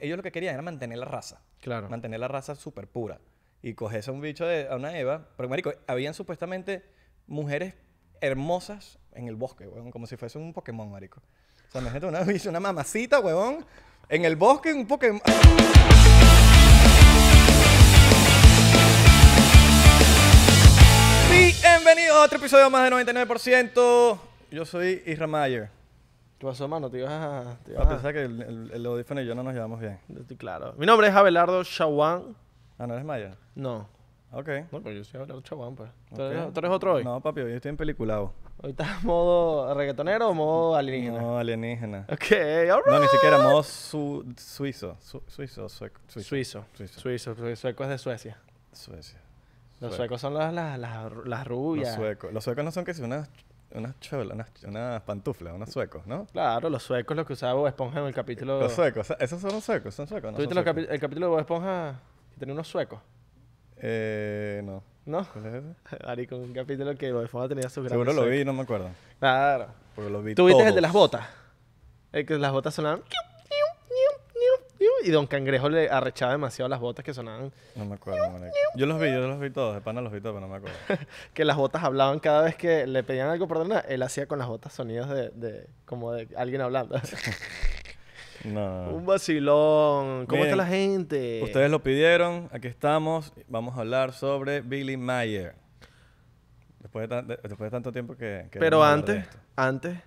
ellos lo que querían era mantener la raza. Claro. Mantener la raza súper pura. Y coges a un bicho de a una Eva. Pero, marico, habían supuestamente mujeres hermosas en el bosque, weón. Como si fuese un Pokémon, marico. O sea, imagínate una bicha, una mamacita, weón. En el bosque, un Pokémon. Bienvenidos a otro episodio más de 99%. Yo soy Isra Mayer. ¿Qué pasó, mano? Te ibas a... Te ibas A a- pesar que el, el, el audífono y yo no nos llevamos bien. Estoy claro. Mi nombre es Abelardo Chawan. Ah, ¿no eres Mayer? No. Ok. No, pero yo soy Abelardo Chawan, pues. ¿Tú, eres, tú eres otro hoy? No, papi, hoy estoy en peliculado. ¿Hoy estás modo reggaetonero o modo alienígena? No, alienígena. Ok, alright. No, ni siquiera modo su- suizo. Su- suizo, sueco. Suizo. Suizo. Suizo. Suizo. Suizo. Sueco es de Suecia. Suecia. Los Sueco. suecos son las, las, las, las Los rubias. suecos. Los suecos no son que si unas, unas cholas, unas, unas pantuflas, unos suecos, ¿no? Claro, los suecos los que usaba Bob Esponja en el capítulo... Los suecos. Esos son los suecos, son suecos. No ¿Tú viste los capi- el capítulo de Bob Esponja que tenía unos suecos? Eh, no. ¿No? ¿Cuál es ese? Marico, un capítulo que Bob Esponja tenía sus grandes Seguro lo vi, no me acuerdo. Claro. Porque lo vi ¿Tú viste el de todos. las botas? El que las botas sonaban... Y Don Cangrejo le arrechaba demasiado las botas que sonaban... No me acuerdo, marico. Yo los vi, yo los vi todos. De pana los vi todos, pero no me acuerdo. Que las botas hablaban cada vez que le pedían algo por ordenar. Él hacía con las botas sonidos de... de como de alguien hablando. No. Un vacilón. ¿Cómo está la gente? Ustedes lo pidieron, aquí estamos. Vamos a hablar sobre Billy Mayer. Después de, tan- de- después de tanto tiempo que... que Pero antes, antes,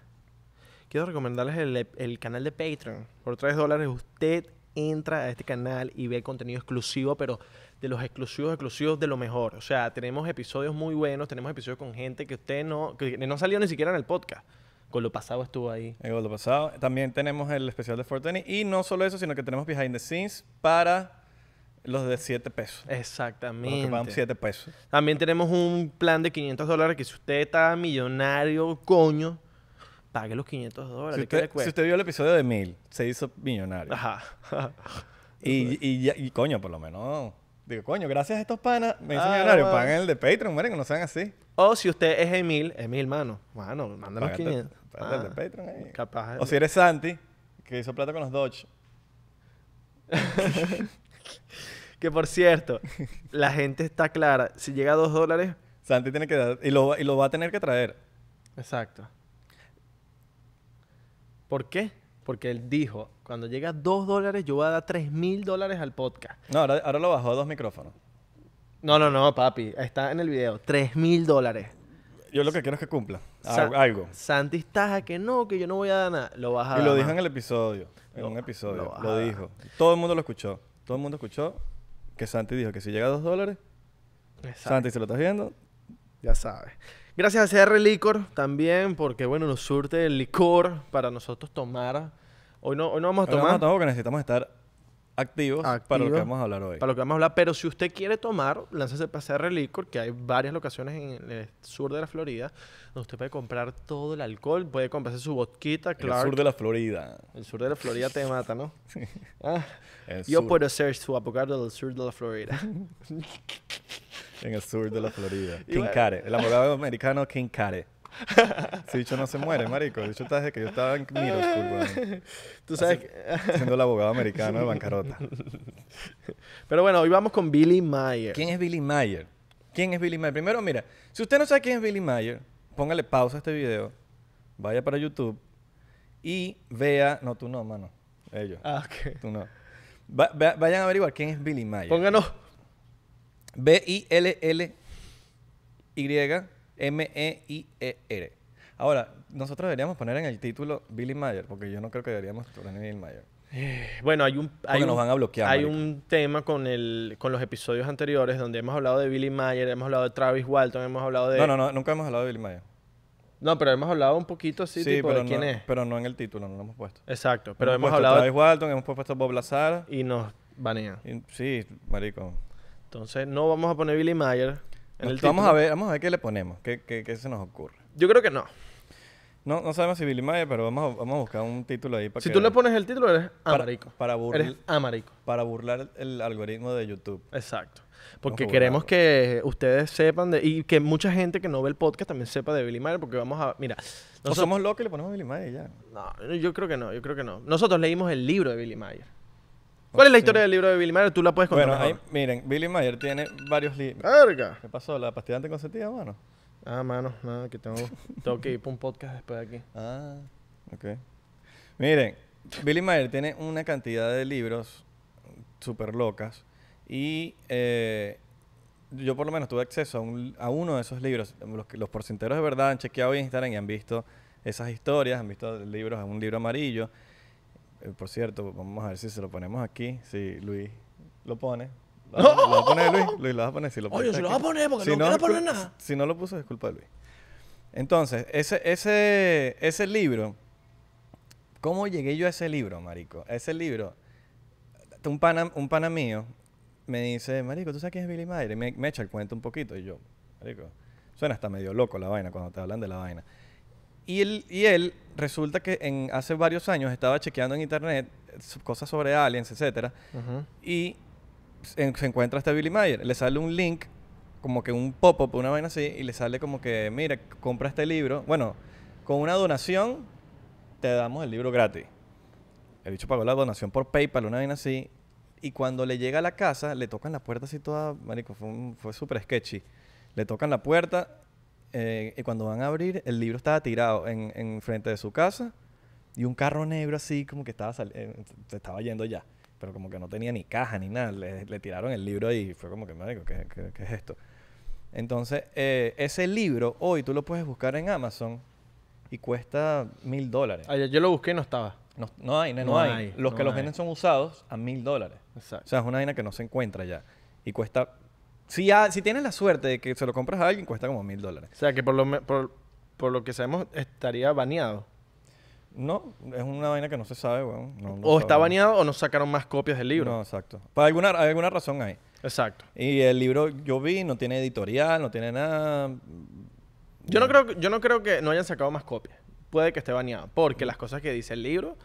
quiero recomendarles el, el canal de Patreon. Por 3 dólares usted entra a este canal y ve contenido exclusivo, pero de los exclusivos, exclusivos de lo mejor. O sea, tenemos episodios muy buenos, tenemos episodios con gente que usted no, que no salió ni siquiera en el podcast. Con lo pasado estuvo ahí. El gol pasado. También tenemos el especial de Fortnite. Y no solo eso, sino que tenemos behind the scenes para los de 7 pesos. Los que pagan Exactamente. 7 pesos. También tenemos un plan de 500 dólares que si usted está millonario, coño, pague los 500 dólares. Si ¿qué le usted, si cuesta? usted vio el episodio de Mil, se hizo millonario. Ajá. Y, y, ya- y coño, por lo menos. Digo, coño, gracias a estos panas me hice Ah, millonario. bueno. Paguen el de Patreon, miren, que no sean así. O si usted es Emil, Emil, mano. Mano, Págate- 500. págate el de Ah, Patreon ahí. Capaz. O si eres Santi, que hizo plata con los Dodge. Que por cierto, la gente está clara. Si llega a 2 dólares. Santi tiene que dar. Y lo, va- y lo va a tener que traer. Exacto. ¿Por qué? Porque él dijo, cuando llega a 2 dólares, yo voy a dar 3 mil dólares al podcast. No, ahora, ahora lo bajó a dos micrófonos. No, no, no, papi. Está en el video. 3 mil dólares. Yo lo que quiero es que cumpla. Sa- Al- algo. Santi está que no, que yo no voy a dar nada. Lo vas a Y dar. lo dijo en el episodio. En Lo- un episodio. lo Lo, vas a dar. dijo. Todo el mundo lo escuchó. Todo el mundo escuchó que Santi dijo que si llega a dos dólares. Santi, si lo estás viendo, Ya sabes. Gracias a CR Licor también, porque bueno, nos surte el licor para nosotros tomar. Hoy no, hoy no vamos a Hoy tomar vamos a tomar porque necesitamos estar activos, para lo que vamos a hablar hoy. para lo que vamos a hablar, pero si usted quiere tomar, láncese para CR Licor, que hay varias locaciones en el sur de la Florida, donde usted puede comprar todo el alcohol, puede comprarse su vodka, En Clark. el sur de la Florida. El sur de la Florida te mata, ¿no? Ah, yo sur. puedo ser su abogado del sur de la Florida. En el sur de la Florida. King bueno. Care. El abogado americano King Care. Ese bicho no se muere, marico. El bicho está desde que yo estaba en middle school, weón. Tú sabes que- Siendo el abogado americano de bancarrota. Pero bueno, hoy vamos con Billy Mayer. ¿Quién es Billy Mayer? ¿Quién es Billy Mayer? Primero, mira, si usted no sabe quién es Billy Mayer, póngale pausa a este video, vaya para YouTube y vea... No, tú no, mano. Ellos. Ah, ok. Tú no. Va- va- vayan a averiguar quién es Billy Mayer. Pónganos. B-I-L-L-Y-M-E-I-E-R. Ahora, nosotros deberíamos poner en el título Billy Mayer, porque yo no creo que deberíamos poner Billy Mayer. Bueno, hay un, hay nos un- van a bloquear, Hay un tema con, el, con los episodios anteriores donde hemos hablado de Billy Mayer, hemos hablado de Travis Walton, hemos hablado de... No, no, no, nunca hemos hablado de Billy Mayer. No, pero hemos hablado un poquito así, tipo, pero de quién no, es. pero no en el título, no lo hemos puesto. Exacto, pero hemos puesto hablado Travis Walton, hemos puesto Bob Lazar. y nos banean. y- sí, marico. Entonces, no vamos a poner Billy Mayer en el vamos título. a ver, vamos a ver qué le ponemos, qué, qué, qué se nos ocurre. Yo creo que no. No, no sabemos si Billy Mayer, pero vamos a, vamos a buscar un título ahí para Si que- tú le pones el título, eres para, amarico. para, burl- Eres amarico. para burlar el algoritmo de YouTube. Exacto. Porque a queremos que ustedes sepan de, y que mucha gente que no ve el podcast también sepa de Billy Mayer, porque vamos a, mira, No nosotros- somos locos y le ponemos Billy Mayer y ya. no, yo creo que no, yo creo que no. Nosotros leímos el libro de Billy Mayer. ¿Cuál es la historia del libro de Billy Mayer? Tú la puedes contar Bueno, ahí, mejor. miren, Billy Mayer tiene varios libros. Verga. ¿Qué pasó? ¿La pastilla anticonceptiva, mano? Ah, mano, nada, que tengo, tengo que ir para un podcast después de aquí. Ah, ok. Miren, Billy Mayer tiene una cantidad de libros súper locas y eh, yo por lo menos tuve acceso a, un- a uno de esos libros. Los, los porcenteros de verdad han chequeado Instagram y han visto esas historias, han visto libros, un libro amarillo. Eh, por cierto, vamos a ver si se lo ponemos aquí. Si Luis lo pone. ¿Lo, a- lo va a poner Luis? Luis lo va a poner. Si lo Oye, se lo aquí. va a poner porque Si no quiero es poner nada. Si no lo puso, es culpa de Luis. Entonces, ese, ese, ese libro, ¿cómo llegué yo a ese libro, marico? A ese libro, un pana, un pana mío me dice, marico, ¿tú sabes quién es Billy Mayer? Y me, me echa el cuento un poquito y yo, marico, suena hasta medio loco la vaina cuando te hablan de la vaina. Y él, y él resulta que en, hace varios años estaba chequeando en internet eh, cosas sobre aliens, etcétera, Ujú. y se, se encuentra este Billy Mayer. Le sale un link, como que un pop-up, una vaina así, y le sale como que, mira, compra este libro. Bueno, con una donación te damos el libro gratis. El bicho pagó la donación por PayPal, una vaina así. Y cuando le llega a la casa, le tocan la puerta así toda, marico, fue, un- fue súper sketchy. Le tocan la puerta eh, y cuando van a abrir, el libro estaba tirado en, en frente de su casa y un carro negro así como que estaba eh, se estaba yendo ya. Pero como que no tenía ni caja ni nada. Le, le tiraron el libro y fue como que, marico, ¿qué, qué- qué es esto? Entonces, eh, ese libro hoy tú lo puedes buscar en Amazon y cuesta mil dólares. Ayer yo lo busqué y no estaba. No, no hay, no, No hay. hay, Los que los venden son usados a mil dólares. O Exacto. sea, es una vaina que no se encuentra ya. Y cuesta... Si, si tienes la suerte de que se lo compras a alguien, cuesta como mil dólares. O sea, que por lo, me- por, por lo que sabemos estaría baneado. No, es una vaina que no se sabe, weón. No- no o está sabemos. baneado o no sacaron más copias del libro. No, exacto. Por alguna, alguna razón hay. Exacto. Y el libro yo vi, no tiene editorial, no tiene nada. Yo no, creo, que- yo no creo que no hayan sacado más copias. Puede que esté baneado. Porque las cosas que dice el libro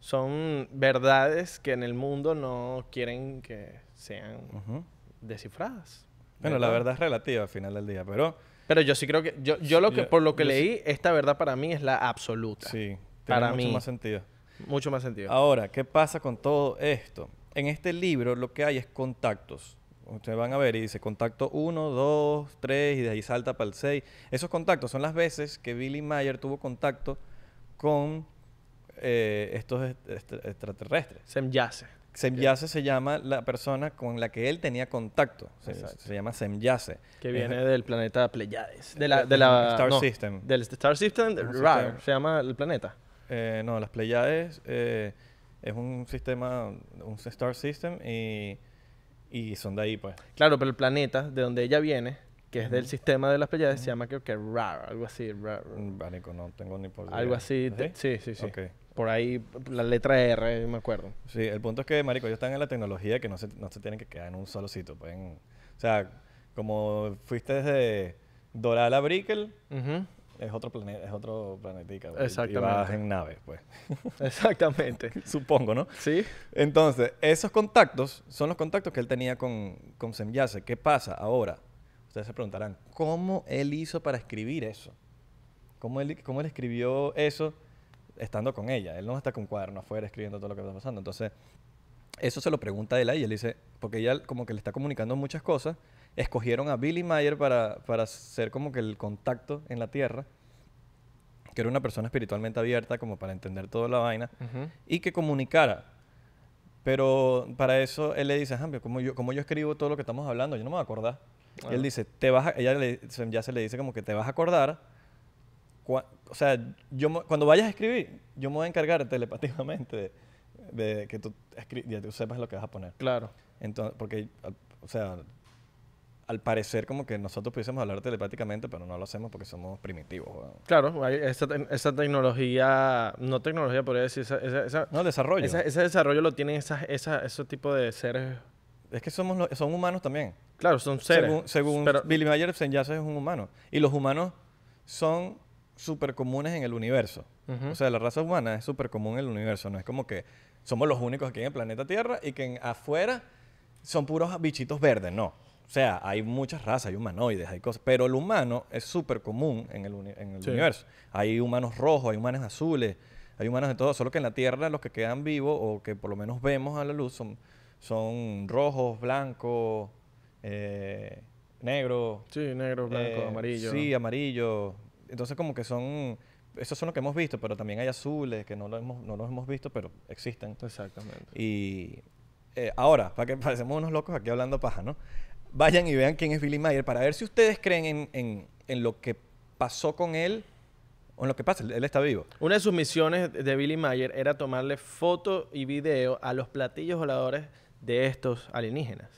son verdades que en el mundo no quieren que sean Ujú. Descifradas. Bueno, la verdad es relativa al final del día, pero Pero yo sí creo que... Yo, yo lo que, Yo- por lo que sí- leí, esta verdad para mí es la absoluta. sí, tiene Para mucho mí. más sentido. Mucho más sentido. Ahora, ¿qué pasa con todo esto? En este libro lo que hay es contactos. Ustedes van a ver y dice contacto 1, 2, 3 y de ahí salta para el 6. Esos contactos son las veces que Billy Mayer tuvo contacto con eh, estos est- est- extraterrestres. Semyase. Semyase se llama la persona con la que él tenía contacto. Se, llama Semyase. Que viene del planeta Pleiades. De la... Eh, De la Star no, System. Del Star System. Rar, sistema. se llama el planeta. Eh, no, las Pleiades eh, es un sistema, un star system y, y son de ahí, pues. Claro, pero el planeta de donde ella viene, que es del sistema de las Pleiades, se llama creo que Rar, algo así. Rar, Mm, Bánico, no tengo ni por algo así. ¿Sí? sí, sí, sí. Ok. Por ahí, la letra R, me acuerdo. Sí, el punto es que, marico, ellos están en la tecnología que no se, no se tienen que quedar en un solo sitio. Pueden, o sea, como fuiste desde Doral a Brickell, es otro planeta, es otro planetica. pues, Exactamente. Y vas en naves, pues. Exactamente. Supongo, ¿no? ¿Sí? Entonces, esos contactos son los contactos que él tenía con, con Semyase. ¿Qué pasa ahora? Ustedes se preguntarán, ¿cómo él hizo para escribir eso? ¿Cómo él, cómo él escribió eso estando con ella? Él no está con un cuaderno afuera escribiendo todo lo que está pasando. Entonces, eso se lo pregunta a él y él dice, porque ella como que le está comunicando muchas cosas, escogieron a Billy Mayer para, para ser como que el contacto en la Tierra, que era una persona espiritualmente abierta como para entender toda la vaina y que comunicara. Pero para eso él le dice, Jambio, como yo, como yo escribo todo lo que estamos hablando, yo no me voy a acordar. Y Ah. él dice, te vas a- ella le- ya se le dice como que te vas a acordar. O sea, yo cuando vayas a escribir, yo me voy a encargar telepáticamente de, de que tú, ya tú sepas lo que vas a poner. Claro. Entonces, porque, o sea, al parecer como que nosotros pudiésemos hablar telepáticamente, pero no lo hacemos porque somos primitivos. weón. Claro, hay esa, esa tecnología, no tecnología, podría decir, esa, esa, esa- No, desarrollo. esa- ese desarrollo lo tienen esas, esa, esos tipos de seres. Es que somos, son humanos también. Claro, son seres. Según, según pero- Billy Mayer, Semyase es un humano. Y los humanos son súper comunes en el universo. O sea, la raza humana es súper común en el universo. No es como que somos los únicos aquí en el planeta Tierra y que en- afuera son puros bichitos verdes. No. O sea, hay muchas razas, hay humanoides, hay cosas. Pero el humano es súper común en el, uni- en el Sí. universo. Hay humanos rojos, hay humanos azules, hay humanos de todo, solo que en la Tierra los que quedan vivos o que por lo menos vemos a la luz son, son rojos, blancos, eh, negros. Sí, negro, blanco, eh, amarillo. Sí, amarillo. Entonces como que son, esos son los que hemos visto, pero también hay azules que no los hemos, no los hemos visto, pero existen. Exactamente. Y eh, ahora, para que parecemos unos locos aquí hablando paja, ¿no? Vayan y vean quién es Billy Mayer para ver si ustedes creen en, en- en lo que pasó con él o en lo que pasa. Él, él está vivo. Una de sus misiones de Billy Mayer era tomarle foto y video a los platillos voladores de estos alienígenas.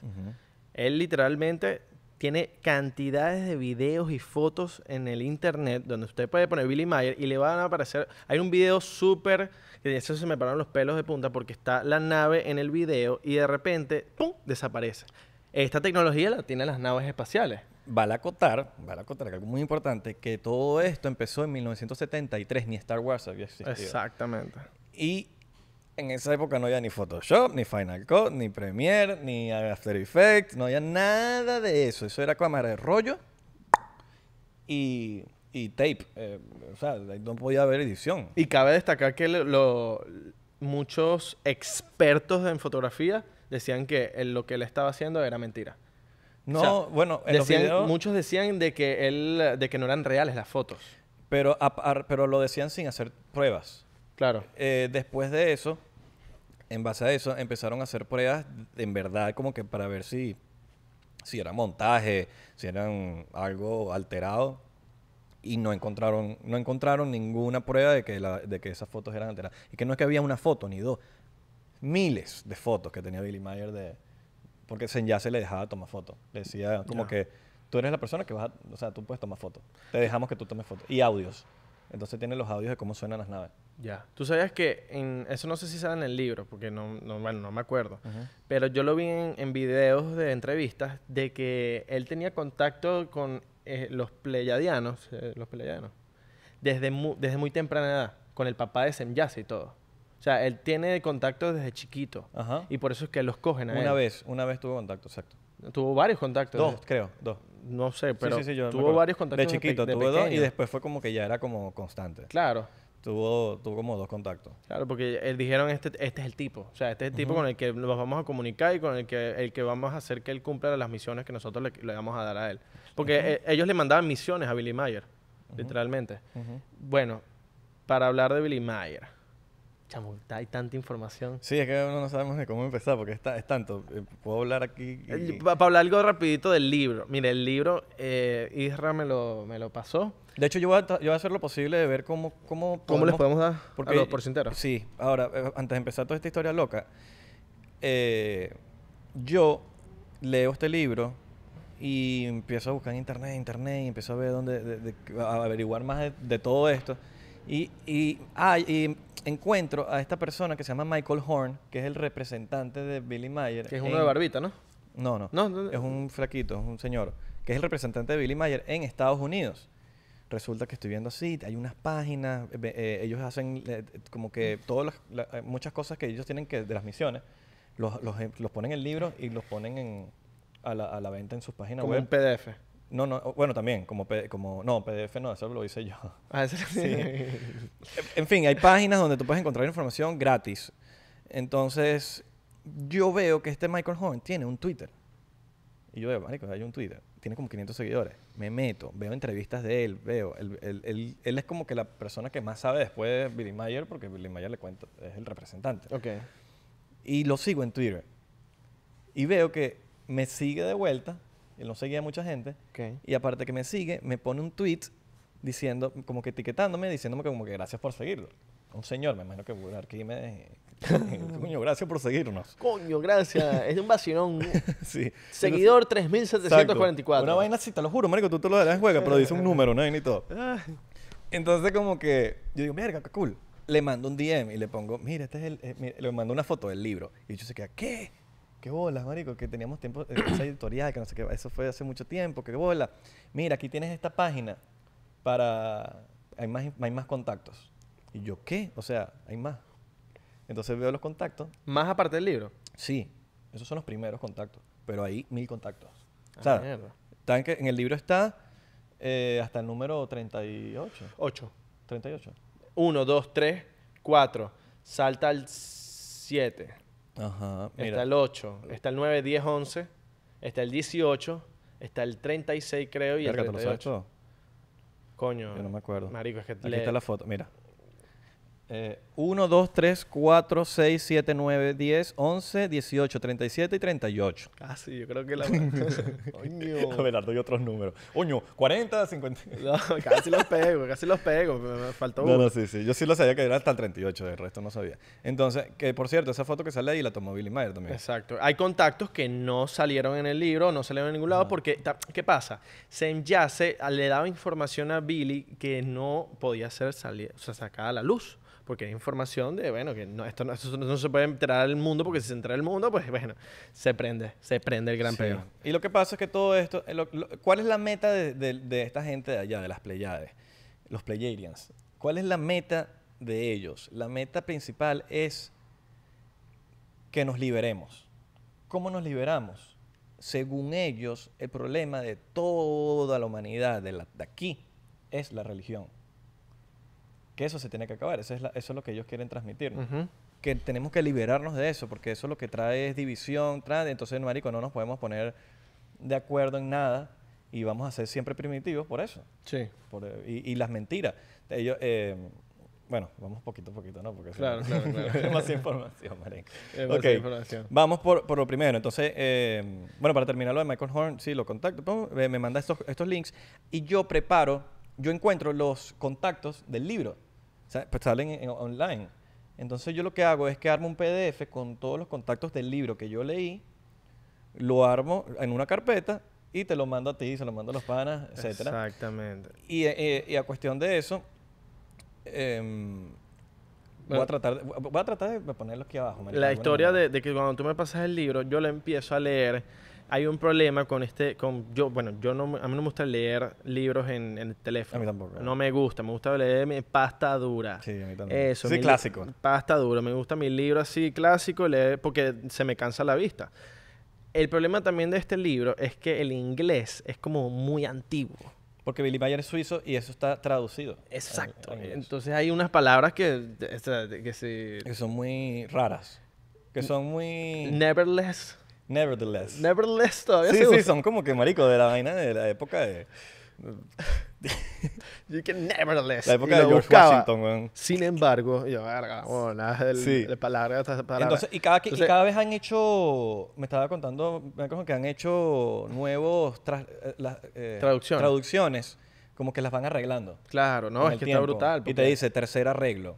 Él literalmente tiene cantidades de videos y fotos en el internet donde usted puede poner Billy Mayer y le van a aparecer. Hay un video súper. que De eso se me pararon los pelos de punta porque está la nave en el video y de repente, ¡pum! desaparece. Esta tecnología la tienen las naves espaciales. Vale acotar, vale acotar que algo muy importante, que todo esto empezó en 1973, ni Star Wars había existido. Exactamente. Y en esa época no había ni Photoshop, ni Final Cut, ni Premiere, ni After Effects, no había nada de eso. Eso era cámara de rollo y, y tape. eh, o sea, no podía haber edición. Y cabe destacar que lo- lo- muchos expertos en fotografía decían que lo que él estaba haciendo era mentira. No, O sea, bueno, en los Decían- videos, muchos decían de que él, de que no eran reales las fotos. pero, a- a- pero lo decían sin hacer pruebas. Claro. Eh, después de eso, en base a eso, empezaron a hacer pruebas en verdad como que para ver si, si era montaje, si eran algo alterado. Y no encontraron, no encontraron ninguna prueba de que, la- de que esas fotos eran alteradas. Y que no es que había una foto ni dos. Miles de fotos que tenía Billy Mayer de... Porque ya se le dejaba tomar fotos. Le decía como que tú eres la persona que vas a... O sea, tú puedes tomar fotos. Te dejamos que tú tomes fotos. Y audios. Entonces tiene los audios de cómo suenan las naves. Ya. Tú sabías que en, eso no sé si sale en el libro, porque no, no, bueno, no me acuerdo. Pero yo lo vi en, en videos de entrevistas de que él tenía contacto con eh, los pleyadianos, eh, los pleyadianos, desde, mu- desde muy temprana edad, con el papá de Semyase y todo. O sea, él tiene contacto desde chiquito. Ajá. Y por eso es que los cogen a Una él. vez, una vez tuvo contacto, exacto. Tuvo varios contactos. Dos, desde- creo, dos. no sé, pero sí, sí, sí, tuvo varios contactos De chiquito, de tuvo dos y después fue como que ya era como constante. Claro. Tuvo, tuvo como dos contactos. Claro, porque él dijeron este, este es el tipo. O sea, este es el tipo con el que nos vamos a comunicar y con el que, el que vamos a hacer que él cumpla las misiones que nosotros le, le vamos a dar a él. Porque eh, ellos le mandaban misiones a Billy Mayer, literalmente. Bueno, para hablar de Billy Mayer. Chamo, hay tanta información. Sí, es que uno no sabemos ni cómo empezar porque está, es tanto. Eh, Puedo hablar aquí. y- Para hablar algo rapidito del libro. Mire, el libro, eh, Isra me lo, me lo pasó. De hecho, yo voy, a, yo voy a hacer lo posible de ver cómo... ¿Cómo, ¿Cómo les podemos dar porque- a los porcenteros? Sí, ahora, eh, antes de empezar toda esta historia loca, eh, yo leo este libro y empiezo a buscar en internet, internet, y empiezo a ver dónde, de- de- a averiguar más de, de todo esto. Y, y, ah, y encuentro a esta persona que se llama Michael Horn, que es el representante de Billy Mayer. Que es uno en- de barbita, ¿no? No, no, No, no, no. Es un flaquito, es un señor, que es el representante de Billy Mayer en Estados Unidos. Resulta que estoy viendo así, hay unas páginas, eh, ellos hacen eh, como que todas las- la- eh, muchas cosas que ellos tienen que de las misiones, los, los, los ponen en libros y los ponen en, a, la, a la venta en sus páginas Como web. un PDF. No, no, bueno, también, como, como, no, PDF no, eso lo hice yo. Ah, ese Sí. En fin, hay páginas donde tú puedes encontrar información gratis. Entonces, yo veo que este Michael Horn tiene un Twitter. Y yo veo, marico, hay un Twitter. Tiene como 500 seguidores. Me meto, veo entrevistas de él, veo. Él, él- él- él es como que la persona que más sabe después de Billy Mayer, porque Billy Mayer le cuenta, es el representante. ok. Y lo sigo en Twitter. Y veo que me sigue de vuelta. Él no seguía a mucha gente. Y aparte que me sigue, me pone un tweet diciendo, como que etiquetándome, diciéndome como que gracias por seguirlo. Un señor, me imagino que aquí me... Coño, gracias por seguirnos. Coño, gracias. es un vacilón. sí. Seguidor Exacto. 3744. Una vaina así, te lo juro, marico, tú te lo darás en juega, pero dice un número, ¿no? Y ni todo. Entonces como que yo digo, mierda, qué cool. Le mando un DM y le pongo, mira, este es el... eh, mira", le mando una foto del libro. Y yo se queda, ¿qué? ¿Qué bolas, marico? Que teníamos tiempo, eh, esa editorial, que no sé qué, eso fue hace mucho tiempo, qué bola. Mira, aquí tienes esta página para... Hay más, hay más contactos. Y yo, ¿qué? O sea, hay más. Entonces veo los contactos. Más aparte del libro. Sí, esos son los primeros contactos. Pero hay mil contactos. Ah, O sea, mierda. está en, que, en el libro está eh, hasta el número 38. 8. 38. 1, 2, 3, 4, salta al 7, Ajá, está mira. el 8, está el 9, 10, 11, está el 18, está el 36 creo y Verga, el ¿te lo sabes 38. todo? Coño. Yo no me acuerdo. Marico, es que Aquí le- está la foto, mira. 1, 2, 3, 4, 6, 7, 9, 10, 11, 18, 37 y 38. Casi, yo creo que la... Coño. Abelardo y otros números. Coño, 40, 50. No, casi los pego, casi los pego. Me, faltó No, uno. no, sí, sí. Yo sí lo sabía que era hasta el 38, del resto no sabía. Entonces, que por cierto, esa foto que sale ahí la tomó Billy Mayer también. Exacto. Hay contactos que no salieron en el libro, no salieron en ningún lado, porque, ¿qué pasa? Sam Yace le daba información a Billy que no podía ser salir, o sea, sacada a la luz. Porque hay información de, bueno, que no, esto, no, esto no se puede enterar al mundo, porque si se entera al mundo, pues bueno, se prende, se prende el gran Sí. pego. Y lo que pasa es que todo esto, eh, lo- lo- ¿cuál es la meta de, de- de esta gente de allá, de las Pleiades? Los Pleiadians. ¿Cuál es la meta de ellos? La meta principal es que nos liberemos. ¿Cómo nos liberamos? Según ellos, el problema de toda la humanidad, de, la- de aquí, es la religión. Que eso se tiene que acabar. Eso es, la- eso es lo que ellos quieren transmitirnos Ujú. que tenemos que liberarnos de eso, porque eso lo que trae es división, trae, entonces, marico, no nos podemos poner de acuerdo en nada y vamos a ser siempre primitivos por eso, Sí. por, eh, y, y las mentiras. Ellos, eh, bueno, vamos poquito a poquito, ¿no? Porque Claro, claro, claro. demasiada información, marico. Demasiada Ok, información. Vamos por, por lo primero. Entonces, eh, bueno, para terminar lo de Michael Horn, sí, lo contacto, eh, me manda estos, estos links y yo preparo, yo encuentro los contactos del libro. Sea, pues salen en- en- online. Entonces, yo lo que hago es que armo un PDF con todos los contactos del libro que yo leí, lo armo en una carpeta y te lo mando a ti, se lo mando a los panas, etcétera. Exactamente. Y, eh, y a cuestión de eso, em, voy, a tratar, de- voy a tratar de ponerlo aquí abajo. La historia de, de que cuando tú me pasas el libro, yo lo empiezo a leer. Hay un problema con este, con yo, bueno, yo no, a mí no me gusta leer libros en, en el teléfono. A mí tampoco. No me gusta, me gusta leer mi pasta dura. Sí, a mí también. Eso. Sí, mi clásico. Pasta dura, me gusta mi libro así clásico leer porque se me cansa la vista. El problema también de este libro es que el inglés es como muy antiguo. Porque Billy Mayer es suizo y eso está traducido. Exacto. en. Entonces hay unas palabras que, que se... que son muy raras. Que son muy... Nevertheless. Nevertheless. Nevertheless todavía sí, se sí, usa. son como que marico de la vaina de la época de... You can nevertheless. La Y época de lo George buscaba. Washington, weón. Sin embargo, yo, verga, bueno, nada del, Sí. de palabra esta palabra. Entonces, y cada, que- y Entonces- cada vez han hecho, me estaba contando, me acuerdo que han hecho nuevos tras- eh, las, eh, Traducciones. traducciones, como que las van arreglando. claro, no, con es el que tiempo. está brutal. Y te porque- dice tercer arreglo,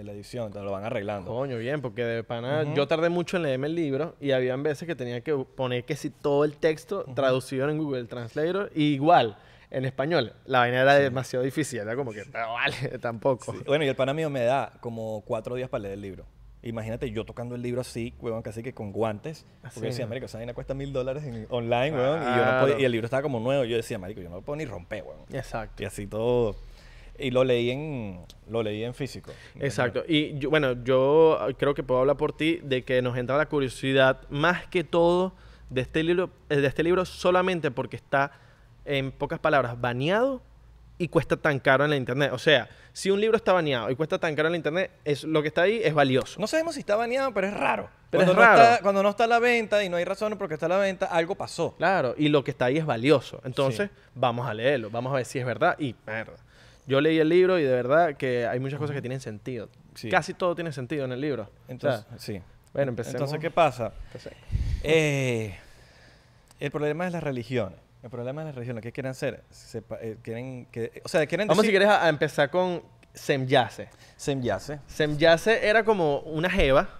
eh, la edición, te lo van arreglando. Coño, bien, porque de pana, Ujú. yo tardé mucho en leerme el libro y habían veces que tenía que poner que si todo el texto traducido en Google Translator, y igual, en español. La vaina era demasiado difícil, era como que, pero vale, tampoco. Sí. Bueno, y el pana mío me da como cuatro días para leer el libro. Imagínate yo tocando el libro así, huevón, casi que con guantes. Porque Así, yo decía, marico, esa vaina cuesta mil dólares online, huevón. Y, yo no podía- y el libro estaba como nuevo. Yo decía, marico, yo no lo puedo ni romper, huevón. Exacto. Y así todo. Y lo leí en, lo leí en físico. Exacto. Y yo- bueno, yo creo que puedo hablar por ti de que nos entra la curiosidad más que todo de este libro, eh, de este libro solamente porque está, en pocas palabras, baneado y cuesta tan caro en la internet. O sea, si un libro está baneado y cuesta tan caro en la internet, es, lo que está ahí es valioso. No sabemos si está baneado, pero es raro. Pero cuando, es no raro. Está, cuando no está a la venta y no hay razones porque está a la venta, algo pasó. Claro, y lo que está ahí es valioso. Entonces, vamos a leerlo, vamos a ver si es verdad. Y, mierda. Yo leí el libro y de verdad que hay muchas cosas que tienen sentido. Sí. Casi todo tiene sentido en el libro. Entonces, O sea, sí. bueno, empecemos. Entonces, ¿qué pasa? Eh, el problema es las religiones. El problema es las religiones. ¿Qué quieren hacer? Eh, quieren que, o sea, quieren Vamos, si quieres, a, a empezar con Semyase. Semyase. Semyase era como una jeva.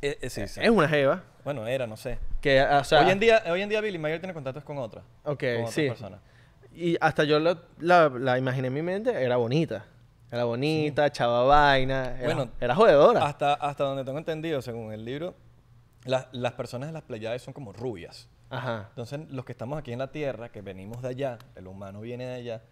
Eh, eh, sí, sí. Es una jeva. Bueno, era, no sé. Que, o sea, hoy, en día, hoy en día Billy Mayer tiene contactos con otras. Ok, con otras sí. personas. Y hasta yo la, la, la imaginé en mi mente, era bonita. Era bonita, chava vaina. Era, Bueno, era. Hasta, hasta donde tengo entendido, según el libro, las- las personas de las Pleiades son como rubias. Ajá. Entonces, los que estamos aquí en la Tierra, que venimos de allá, el humano viene de allá,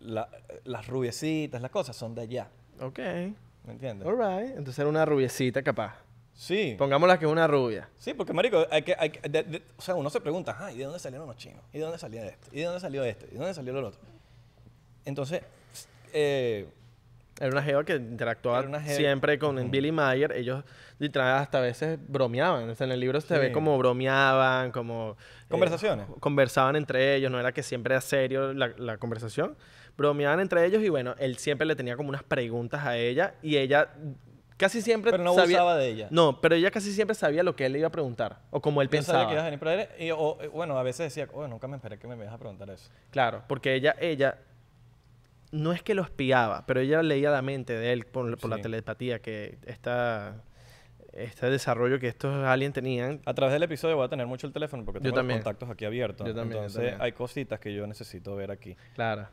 la- las rubiecitas, las cosas son de allá. Ok. ¿Me entiendes? Alright. Entonces era una rubiecita capaz. Sí. Pongámosla que es una rubia. Sí, porque, marico, hay que, hay que- de- de- o sea, uno se pregunta, ah, ¿y de dónde salieron los chinos? ¿Y de dónde salió esto? ¿Y de dónde salió esto? ¿Y de dónde salió lo otro? Entonces, eh, Era una jeva que interactuaba Era una jeva- siempre con. Billy Mayer. Ellos literal hasta a veces bromeaban. O sea, en el libro se ve Sí. como bromeaban, como... eh, Conversaciones. conversaban entre ellos. No era que siempre era serio la, la conversación. Bromeaban entre ellos y bueno, él siempre le tenía como unas preguntas a ella y ella casi siempre Pero no sabía... abusaba de ella. No, pero ella casi siempre sabía lo que él le iba a preguntar o como él Yo sabía pensaba. que ibas a venir aire y, o, eh, bueno, a veces decía, oh, nunca me esperé que me vayas a preguntar eso. Claro, porque ella, ella no es que lo espiaba, pero ella leía la mente de él por, por la Sí. telepatía, que esta, este desarrollo que estos aliens tenían. A través del episodio voy a tener mucho el teléfono porque Yo tengo los también. contactos aquí abiertos. Yo también, yo Entonces también. hay cositas que yo necesito ver aquí. Claro.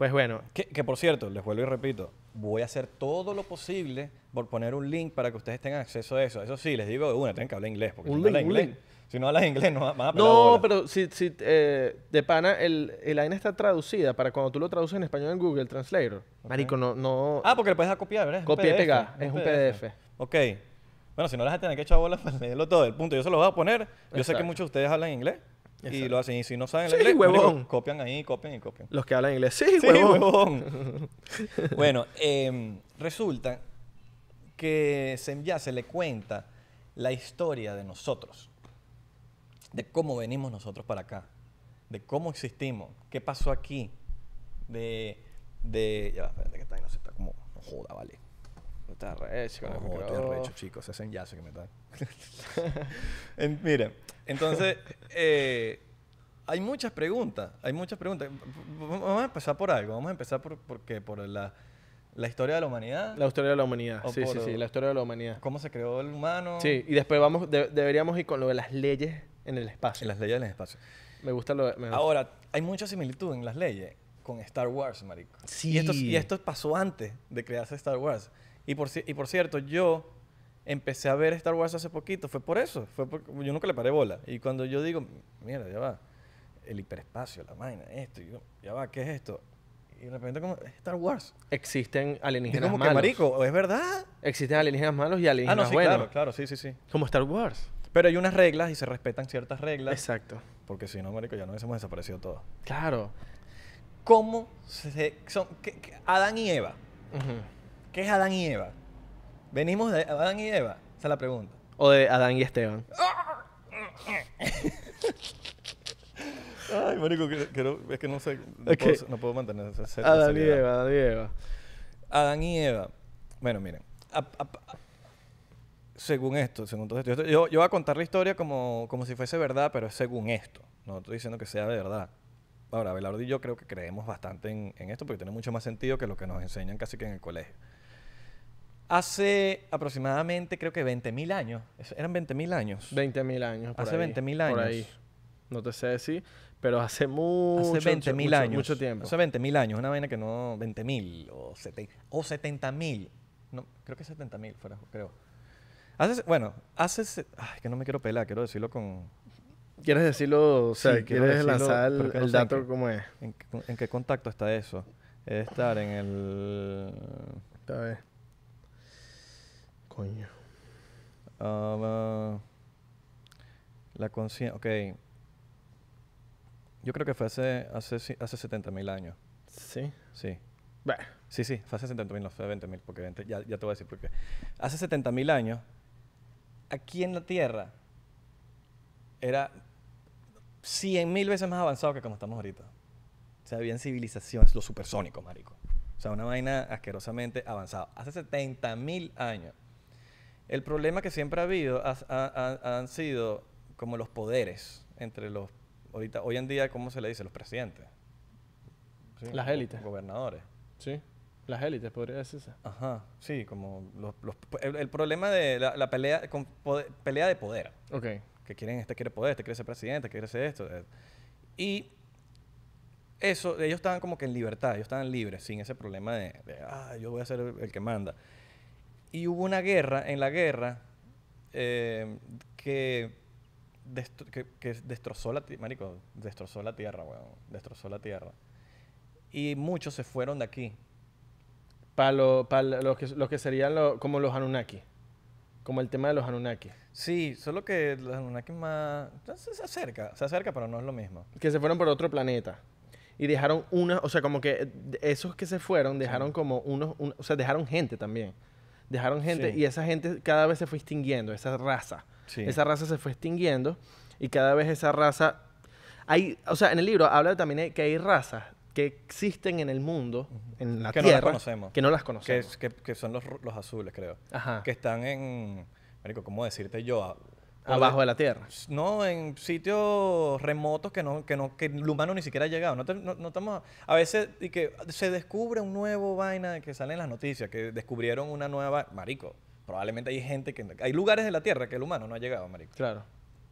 Pues bueno, Que, que, por cierto, les vuelvo y repito, voy a hacer todo lo posible por poner un link para que ustedes tengan acceso a eso. Eso sí, les digo de una, tienen que hablar inglés. Porque Un si no hablan link, un inglés, si no hablas inglés, no van a pelar no, bola. pero si, si eh, de pana, el, el AINA está traducida para cuando tú lo traduces en español en Google Translator. Marico, no, no. Ah, porque le puedes dar copiar, ¿verdad? Es un Copia y PDF, pega, es un PDF. Ok. Bueno, si no les vas a tener que echar bolas para leerlo todo. El punto, yo se lo voy a poner. Yo sé que Exacto. muchos de ustedes hablan inglés y lo hacen. Y si no saben Sí, inglés, huevón. copian ahí, copian y copian. Los que hablan inglés. Sí, Sí, huevón. huevón. bueno, em, resulta que Semya se le cuenta la historia de nosotros, de cómo venimos nosotros para acá, de cómo existimos, qué pasó aquí, de... de ya, espérate que está ahí, no se está como... No joda, vale. Está recho con No el estoy arrecho, chicos. Ese es yace que me está... En- miren, entonces... eh, hay muchas preguntas, hay muchas preguntas. Vamos a empezar por algo. Vamos a empezar por, por, qué? por la, la historia de la humanidad. La historia de la humanidad. Sí, sí, sí, la historia de la humanidad. cómo se creó el humano. Sí, y después vamos, de- deberíamos ir con lo de las leyes en el espacio. En las leyes del espacio. Me gusta lo de... me- Ahora, hay mucha similitud en las leyes con Star Wars, marico. Sí. Y esto, y esto pasó antes de crearse Star Wars. Y por, y por cierto, yo empecé a ver Star Wars hace poquito. Fue por eso. Fue porque yo nunca le paré bola. Y cuando yo digo, mira, ya va. El hiperespacio, la vaina, esto. y yo, ya va, ¿qué es esto? Y de repente como, Star Wars. Existen alienígenas como que, malos. marico, ¿es verdad? Existen alienígenas malos y Ah, alienígenas no, sí, buenos. claro, claro, sí, sí, sí. Como Star Wars. Pero hay unas reglas y se respetan ciertas reglas. Exacto. Porque si no, marico, ya no hubiésemos desaparecido todos. Claro. ¿Cómo se, son, qué- Adán y Eva? ¿Qué es Adán y Eva? ¿Venimos de Adán y Eva? Esa es la pregunta. O de Adán y Esteban. Ay, marico, que- es que no sé, no, Ok. puedo, no puedo mantener esa esa Adán y seriedad. Eva, Adán y Eva. Adán y Eva. Bueno, miren. a- según esto, según todo esto. Yo, yo voy a contar la historia como, como si fuese verdad, pero es según esto. No estoy diciendo que sea de verdad. Ahora, Belardo y yo creo que creemos bastante en, en esto porque tiene mucho más sentido que lo que nos enseñan casi que en el colegio. Hace aproximadamente, creo que 20.000 años. Eran 20.000 años. 20.000 años. por Hace ahí, 20.000 Por años. ahí. No te sé decir, pero hace mucho, Hace 20.000 mucho- años. Mucho tiempo. Hace 20.000 años. Una vaina que no... 20.000 o, o 70.000. No, creo que 70.000 fuera, creo. Hace... Bueno, hace... Ay, que no me quiero pelar. Quiero decirlo con... ¿Quieres decirlo? O sea, Sí, ¿quieres decirlo, lanzar el, que no el sé en dato qué- como es? ¿En, qué- en qué contacto está eso? Debe estar en el... A ver. Coño. ah, la conciencia... Ok. Yo creo que fue hace, hace, hace 70.000 años. Sí. Sí. Sí, sí, fue hace 70.000, no fue 20.000, porque 20 ya, ya te voy a decir por qué. Hace 70.000 años, aquí en la Tierra, era 100.000 veces más avanzado que como estamos ahorita. O sea, habían civilizaciones, los supersónicos, marico. O sea, una vaina asquerosamente avanzada. Hace 70.000 años. El problema que siempre ha habido ha- ha- ha- han sido como los poderes entre los... Ahorita, hoy en día, ¿cómo se le dice? Los presidentes. Sí, Las élites. Gobernadores. Sí. Las élites, podría decirse. Ajá, sí, como los, los- el, el problema de la, la pelea, con poder- pelea de poder, Ok. que quieren, este quiere poder, este quiere ser presidente, este quiere ser esto. eh. Y eso, ellos estaban como que en libertad, ellos estaban libres, sin ese problema de, de, ah, yo voy a ser el, el que manda. Y hubo una guerra, en la guerra, eh, que, destro- que, que destrozó la tierra, marico, destrozó la tierra, weón, destrozó la tierra. Y muchos se fueron de aquí. Para lo, pa lo que, lo que serían lo- como los Anunnaki. Como el tema de los Anunnaki. Sí, solo que los Anunnaki más... Se, se acerca, se acerca, pero no es lo mismo. Que se fueron por otro planeta. Y dejaron una, o sea, como que eh, esos que se fueron dejaron como unos, un- o sea, dejaron gente también. Dejaron gente Sí. y esa gente cada vez se fue extinguiendo, esa raza. Sí. Esa raza se fue extinguiendo y cada vez esa raza... Hay, o sea, en el libro habla también de que hay razas que existen en el mundo, en la Que no las conocemos. que no las conocemos. que son los, los azules, creo. Ajá. Que están en. Marico, ¿cómo decirte yo? Abajo de la Tierra. No, en sitios remotos que no, que no, que el humano ni siquiera ha llegado. No, te- no- no estamos, a veces y que se descubre un nuevo vaina que sale en las noticias, que descubrieron una nueva, marico. Probablemente hay gente que hay lugares de la Tierra que el humano no ha llegado, marico. Claro.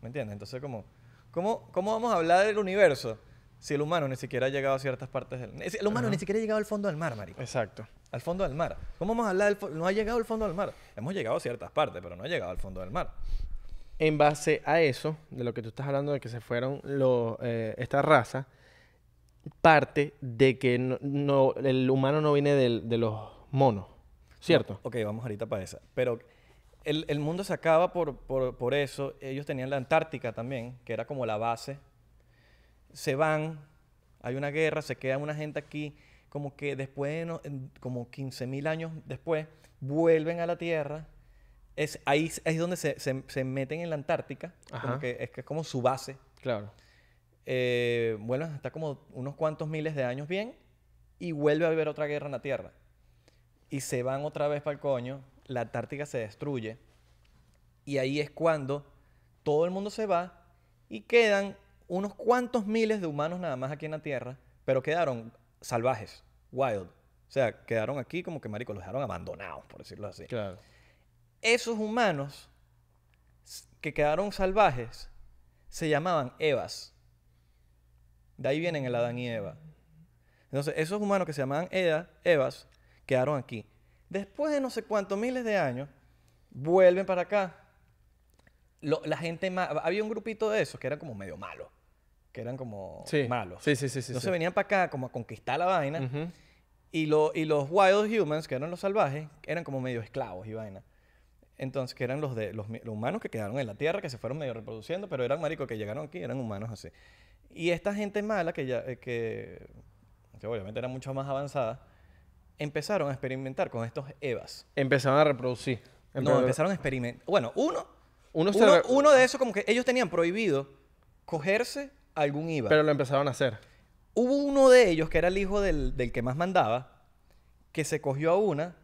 ¿Me entiendes? Entonces, como, ¿cómo, ¿cómo vamos a hablar del universo si el humano ni siquiera ha llegado a ciertas partes del... El humano ni siquiera ha llegado al fondo del mar, marico. Exacto. Al fondo del mar. ¿Cómo vamos a hablar del No ha llegado al fondo del mar. Hemos llegado a ciertas partes, pero no ha llegado al fondo del mar. En base a eso, de lo que tú estás hablando de que se fueron los, eh, esta raza, parte de que no, no- el humano no viene del- de los monos, ¿cierto? Ok, vamos ahorita para esa. Pero el, el mundo se acaba por, por, por eso. Ellos tenían la Antártica también, que era como la base. Se van, hay una guerra, se queda una gente aquí, como que después, de no- como 15.000 años después, vuelven a la Tierra. Es, ahí es donde se, se- se meten en la Antártica, como que es, que es como su base. Claro. eh, vuelven hasta como unos cuantos miles de años bien y vuelve a haber otra guerra en la Tierra. Y se van otra vez para el coño, la Antártica se destruye y ahí es cuando todo el mundo se va y quedan unos cuantos miles de humanos nada más aquí en la Tierra, pero quedaron salvajes, wild. O sea, quedaron aquí como que, marico, los dejaron abandonados, por decirlo así Claro. Esos humanos que quedaron salvajes se llamaban Evas. De ahí vienen el Adán y Eva. Entonces, esos humanos que se llamaban Eda, Evas quedaron aquí. Después de no sé cuántos miles de años, vuelven para acá. Lo- la gente había un grupito de esos que eran como medio malos, que eran como Sí. malos. Sí, sí, sí, sí. Entonces sí. venían para acá como a conquistar la vaina. Y, lo- y los wild humans, que eran los salvajes, eran como medio esclavos y vaina. Entonces, que eran los de los, los humanos que quedaron en la tierra, que se fueron medio reproduciendo, pero eran maricos que llegaron aquí, eran humanos así. Y esta gente mala, que ya eh, que, que obviamente era mucho más avanzada, empezaron a experimentar con estos Evas. Empezaron a reproducir. No, Empezaron- empezaron a experimentar. Bueno, uno, Uno uno, se re- uno de esos como que ellos tenían prohibido cogerse algún IVA. Pero lo empezaron a hacer. Hubo uno de ellos, que era el hijo del, del que más mandaba, que se cogió a una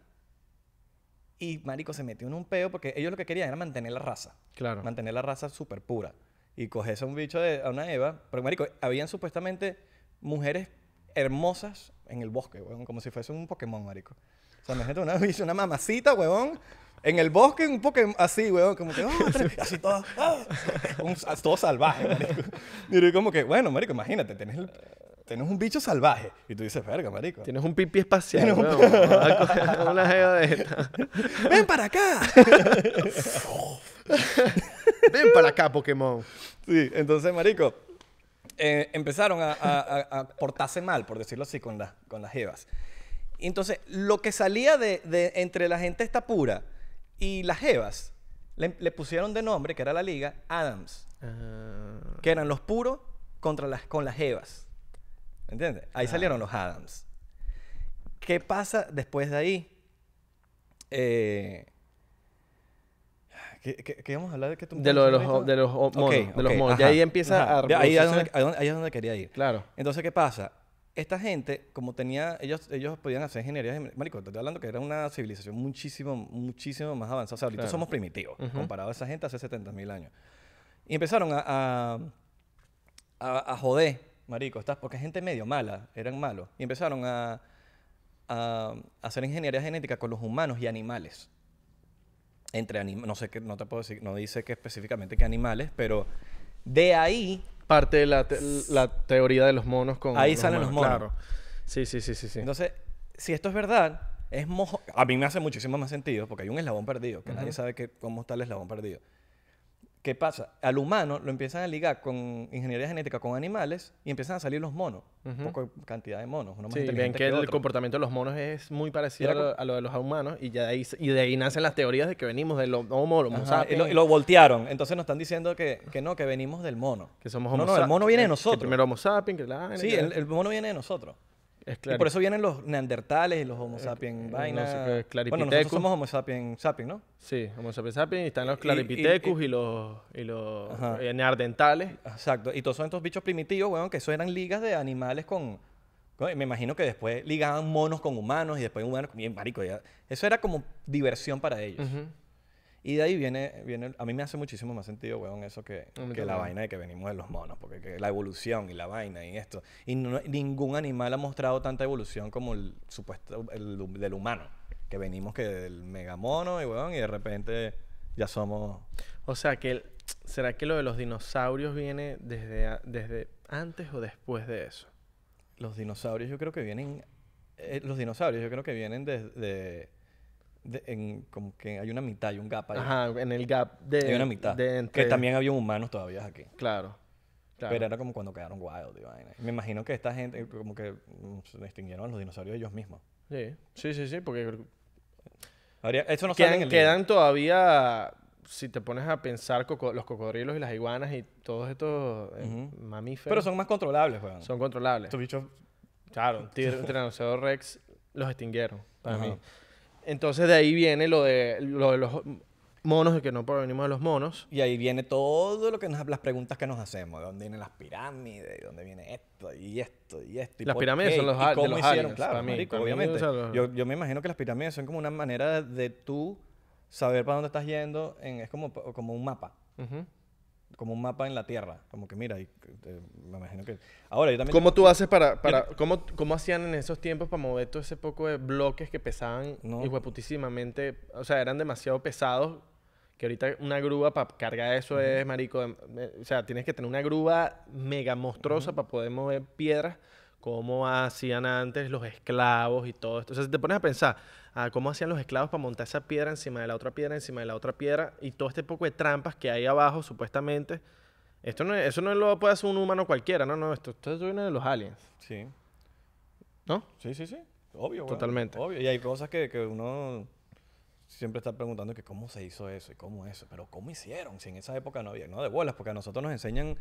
y, marico, se metió en un peo porque ellos lo que querían era mantener la raza. Claro. Mantener la raza súper pura. Y cogerse a un bicho de a una Eva. Pero, marico, habían supuestamente mujeres hermosas en el bosque, weón. Como si fuese un Pokémon, marico. O sea, imagínate una bicha, una mamacita, weón. En el bosque, un Pokémon así, weón. Como que, tra- así todo, ah, un- todo salvaje, marico. Y como que, bueno, marico, imagínate, tenés, el- tenés un bicho salvaje. Y tú dices, verga, marico. Tienes un pipi espacial. Tienes un- a una jeva de esta. ¡Ven para acá! Ven para acá, Pokémon. Sí, entonces, marico, eh, empezaron a, a- a- a portarse mal, por decirlo así, con, las con las jevas. Y entonces, lo que salía de, de entre la gente esta pura y las jevas, le, le pusieron de nombre, que era la liga, Adams, Ah, que eran los puros contra las, con las jevas. ¿Entiendes? Ahí salieron los Adams. ¿Qué pasa después de ahí? Eh, ¿qué, qué, qué vamos a hablar de que tú de lo de los, ahorita? de los monos. Ok, de los monos. Y ahí empieza ajá. a De ahí, es donde, ahí es donde quería ir. Claro. Entonces, ¿qué pasa? Esta gente, como tenía, ellos, ellos podían hacer ingeniería, marico, te estoy hablando que era una civilización muchísimo, muchísimo más avanzada. O sea, ahorita Claro. somos primitivos, Ujú. comparado a esa gente hace 70 mil años. Y empezaron a, a, a- a joder, marico, estas, porque gente medio mala, eran malos. Y empezaron a, a hacer ingeniería genética con los humanos y animales. Entre animales, no sé qué, no te puedo decir, no dice que específicamente qué animales, pero de ahí Parte de la, te- la teoría de los monos con. Ahí salen los monos. Claro. Sí, sí, sí, sí. sí. Entonces, si esto es verdad, es mojo... A mí me hace muchísimo más sentido porque hay un eslabón perdido, que nadie sabe que, cómo está el eslabón perdido. ¿Qué pasa? Al humano lo empiezan a ligar con ingeniería genética con animales y empiezan a salir los monos. Un Ujú. poco cantidad de monos. Uno más Sí, ven inteligente que el otro. comportamiento de los monos es muy parecido a lo, a lo de los humanos y, ya de ahí, y de ahí nacen las teorías de que venimos del homo, homo Ajá, y, lo, y lo voltearon. Entonces nos están diciendo que, que no, que venimos del mono. que somos homo no, el mono viene de que- que nosotros. primero homo sapiens, que la Sí, que- el, el mono viene de nosotros. Es Y por eso vienen los neandertales y los homo sapiens eh, no vaina. sé qué, bueno, nosotros Claripithecus. somos homo sapiens sapiens, ¿no? Sí, homo sapiens sapiens y están los Y- y- claripithecus y, los, y los eh, neandertales. Exacto. Y todos son estos bichos primitivos, weón, que eso eran ligas de animales con... con- me imagino que después ligaban monos con humanos y después humanos con... Bien, marico, ya. Eso era como diversión para ellos. Ujú. Y de ahí viene, viene... A mí me hace muchísimo más sentido, weón, eso que, que la vaina de que venimos de los monos. Porque que la evolución y la vaina y esto. Y no- ningún animal ha mostrado tanta evolución como el supuesto... El, del humano. Que venimos que del megamono y, weón, y de repente ya somos... O sea, que el- ¿será que lo de los dinosaurios viene desde, desde antes o después de eso? Los dinosaurios yo creo que vienen... eh, los dinosaurios yo creo que vienen desde... De, en, como que hay una mitad, hay un gap ahí. Ajá, en el gap de... hay una mitad. de entre- Que también había humanos todavía aquí. Claro. claro. Pero era como cuando quedaron wild vaina. Me imagino que esta gente como que mm, se extinguieron los dinosaurios ellos mismos. Sí, sí, sí, sí, porque Habría- eso no sale en quedan, el libro. quedan todavía, si te pones a pensar, coco- los cocodrilos y las iguanas y todos estos eh, mamíferos Pero son más controlables, weón. son controlables. Estos bichos... Claro, un tir- rex los extinguieron para mí. Entonces de ahí viene lo de, lo de los monos, de que no provenimos de los monos. Y ahí viene todo lo que nos, las preguntas que nos hacemos. ¿De dónde vienen las pirámides? ¿De dónde viene esto? Y esto, y esto. Y Las pirámides qué, son los y a- de cómo los hicieron. aliens, Claro, mí, marico, obviamente. los- yo, yo me imagino que las pirámides son como una manera de tú saber para dónde estás yendo. En, es como, como un mapa. Ujú. Como un mapa en la Tierra. Como que mira, y, eh, me imagino que... Ahora, yo también... ¿Cómo tú haces para, para cómo, cómo hacían en esos tiempos para mover todo ese poco de bloques que pesaban No. hijueputísimamente? O sea, eran demasiado pesados. Que ahorita una grúa para cargar eso es, marico, em- eh, o sea, tienes que tener una grúa mega monstruosa para poder mover piedras, como hacían antes los esclavos y todo esto. O sea, si te pones a pensar, ah, cómo hacían los esclavos para montar esa piedra encima de la otra piedra, encima de la otra piedra, y todo este poco de trampas que hay abajo, supuestamente. Esto no, es- eso no lo puede hacer un humano cualquiera, no, no, esto, esto viene de los aliens, Sí. ¿no? Sí, sí, sí. Obvio. Totalmente. Obvio. Y hay cosas que, que uno siempre está preguntando que cómo se hizo eso y cómo eso. Pero ¿cómo hicieron? Si en esa época no había, no de bolas, porque a nosotros nos enseñan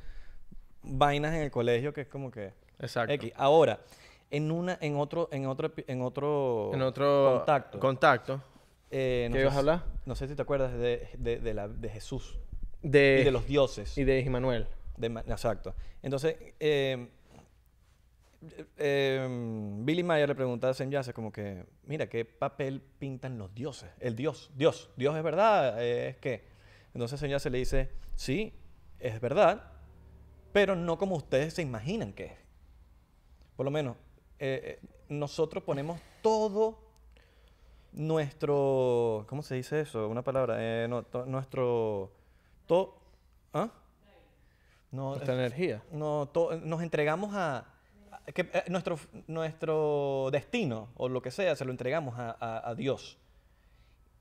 vainas en el colegio que es como que Exacto. X. Ahora, en una, en otro, en otro, en otro, En otro contacto. contacto. eh, no ¿Qué ibas a hablar? No sé si te acuerdas de, de, de la, de Jesús De, y de los dioses. y de Immanuel. Exacto. Entonces, eh, eh, Billy Mayer le pregunta a Sam Yasser como que, mira, ¿qué papel pintan los dioses? El dios, Dios, Dios es verdad, es que. Entonces Sam Yasser le dice, sí, es verdad, pero no como ustedes se imaginan que es. Por lo menos, eh, eh, nosotros ponemos todo nuestro, ¿cómo se dice eso? Una palabra, eh, no, to- nuestro, todo, ¿ah? No, Nuestra energía. no, to- nos entregamos a, a- que eh, nuestro, nuestro destino o lo que sea se lo entregamos a, a- a Dios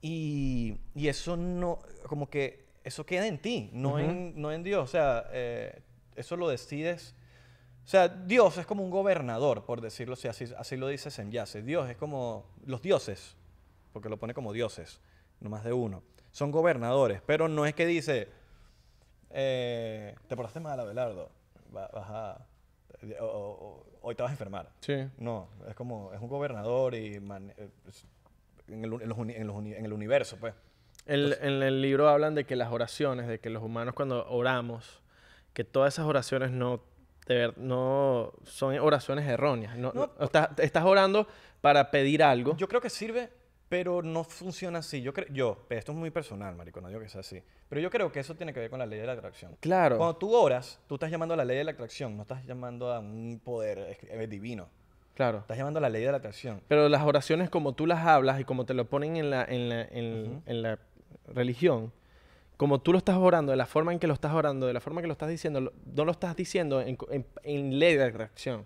y, y eso no como que eso queda en ti no, en, no en Dios o sea eh, eso lo decides o sea Dios es como un gobernador por decirlo así así, así lo dice Semyase Dios es como los dioses porque lo pone como dioses no más de uno son gobernadores pero no es que dice eh, te portaste mal, Abelardo. Va- Vas a, o- hoy te vas a enfermar. Sí. No, es como, es un gobernador y man- es- en, el, uni- en los uni- en los uni- en el universo, pues. El- en el libro hablan de que las oraciones, de que los humanos cuando oramos, que todas esas oraciones no, de ver- no son oraciones erróneas. No, estás, estás orando para pedir algo. Yo creo que sirve, pero no funciona así. Yo creo, yo, esto es muy personal, marico, no digo que sea así. Pero yo creo que eso tiene que ver con la ley de la atracción. claro. Cuando tú oras, tú estás llamando a la ley de la atracción, no estás llamando a un poder divino. Claro. Estás llamando a la ley de la atracción. Pero las oraciones como tú las hablas y como te lo ponen en la, en la, en, en la religión, como tú lo estás orando, de la forma en que lo estás orando, de la forma que lo estás diciendo, lo- no lo estás diciendo en, en- en ley de atracción.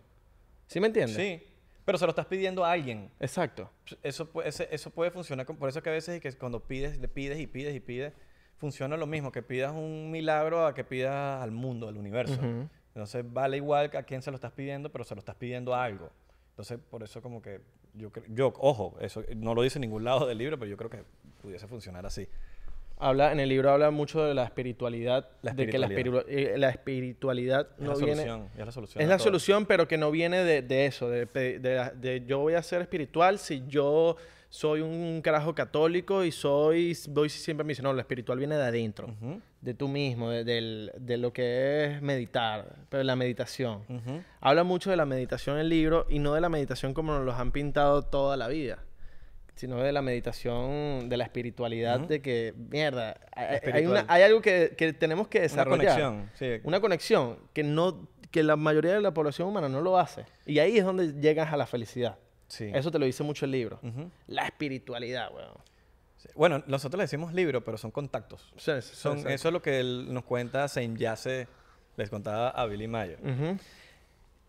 ¿Sí me entiendes? Sí, pero se lo estás pidiendo a alguien. Exacto. Eso ese- eso puede funcionar, con- por eso que a veces es que cuando pides, le pides y pides y pides, funciona lo mismo, que pidas un milagro a que pidas al mundo, al universo. Ujú. Entonces vale igual a quién se lo estás pidiendo, pero se lo estás pidiendo a algo. Entonces, por eso como que yo, yo ojo, eso no lo dice en ningún lado del libro, pero yo creo que pudiese funcionar así. Habla, en el libro habla mucho de la espiritualidad, La de que la, espiritualidad. espiritu- eh, la espiritualidad Es no la viene... solución, es la solución. Es la todo. solución, pero que no viene de, de eso, de, de- de yo voy a ser espiritual si yo soy un carajo católico y soy, voy siempre me dice, no, lo espiritual viene de adentro, de tú mismo, de, de lo que es meditar, pero la meditación. Habla mucho de la meditación en el libro y no de la meditación como nos los han pintado toda la vida, sino de la meditación, de la espiritualidad, de que, mierda, hay, hay Espiritual. una- hay algo que, que tenemos que Una desarrollar. conexión, sí. Una conexión que, no, que la mayoría de la población humana no lo hace. Y ahí es donde llegas a la felicidad. sí. Eso te lo dice mucho el libro. La espiritualidad, weón. Sí. Bueno, nosotros le decimos libro, pero son contactos. Sí, Son, exacto. eso es lo que él nos cuenta Saint Yace, les contaba a Billy. Ujú.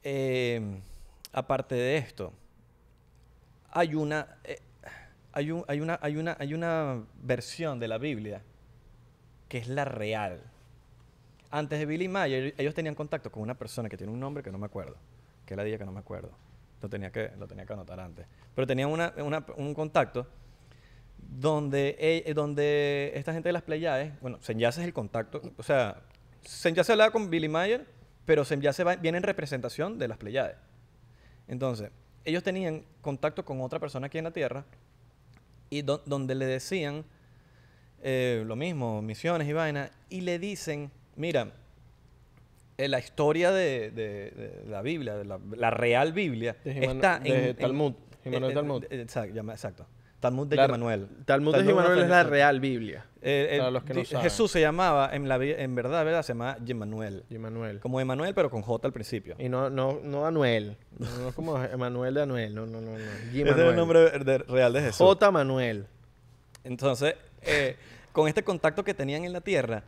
Eh, aparte de esto, hay una, eh, hay, un- hay, una, hay, una, hay una versión de la Biblia que es la real. Antes de Billy Mayer, ellos tenían contacto con una persona que tiene un nombre que no me acuerdo. Que la día que no me acuerdo. Lo tenía que, lo tenía que anotar antes. Pero tenían una, una- un contacto donde, eh, donde esta gente de las Pleiades, bueno, Senyase es el contacto, o sea, Senyase hablaba con Billy Mayer, pero Senyase viene en representación de las Pleiades. Entonces, ellos tenían contacto con otra persona aquí en la Tierra y do- donde le decían eh, lo mismo, misiones y vaina, y le dicen, mira, eh, la historia de, de- de la Biblia, de la, la real Biblia, De está en, en- Talmud, Jimanuel eh, eh, Talmud. Exacto, llama- exacto. Talmud de La- Emanuel. Talmud de Jimanuel es la real Biblia. para los que no saben. Jesús se llamaba, en, la, vi- en verdad, ¿verdad? Se llamaba Emanuel. Jimanuel. Como Emanuel, pero con J al principio. Y no, no, no Anuel. No, no como Emanuel de Anuel. No, no, no. no. Ese es el nombre de- real de Jesús. J. Manuel. Entonces, eh, con este contacto que tenían en la tierra,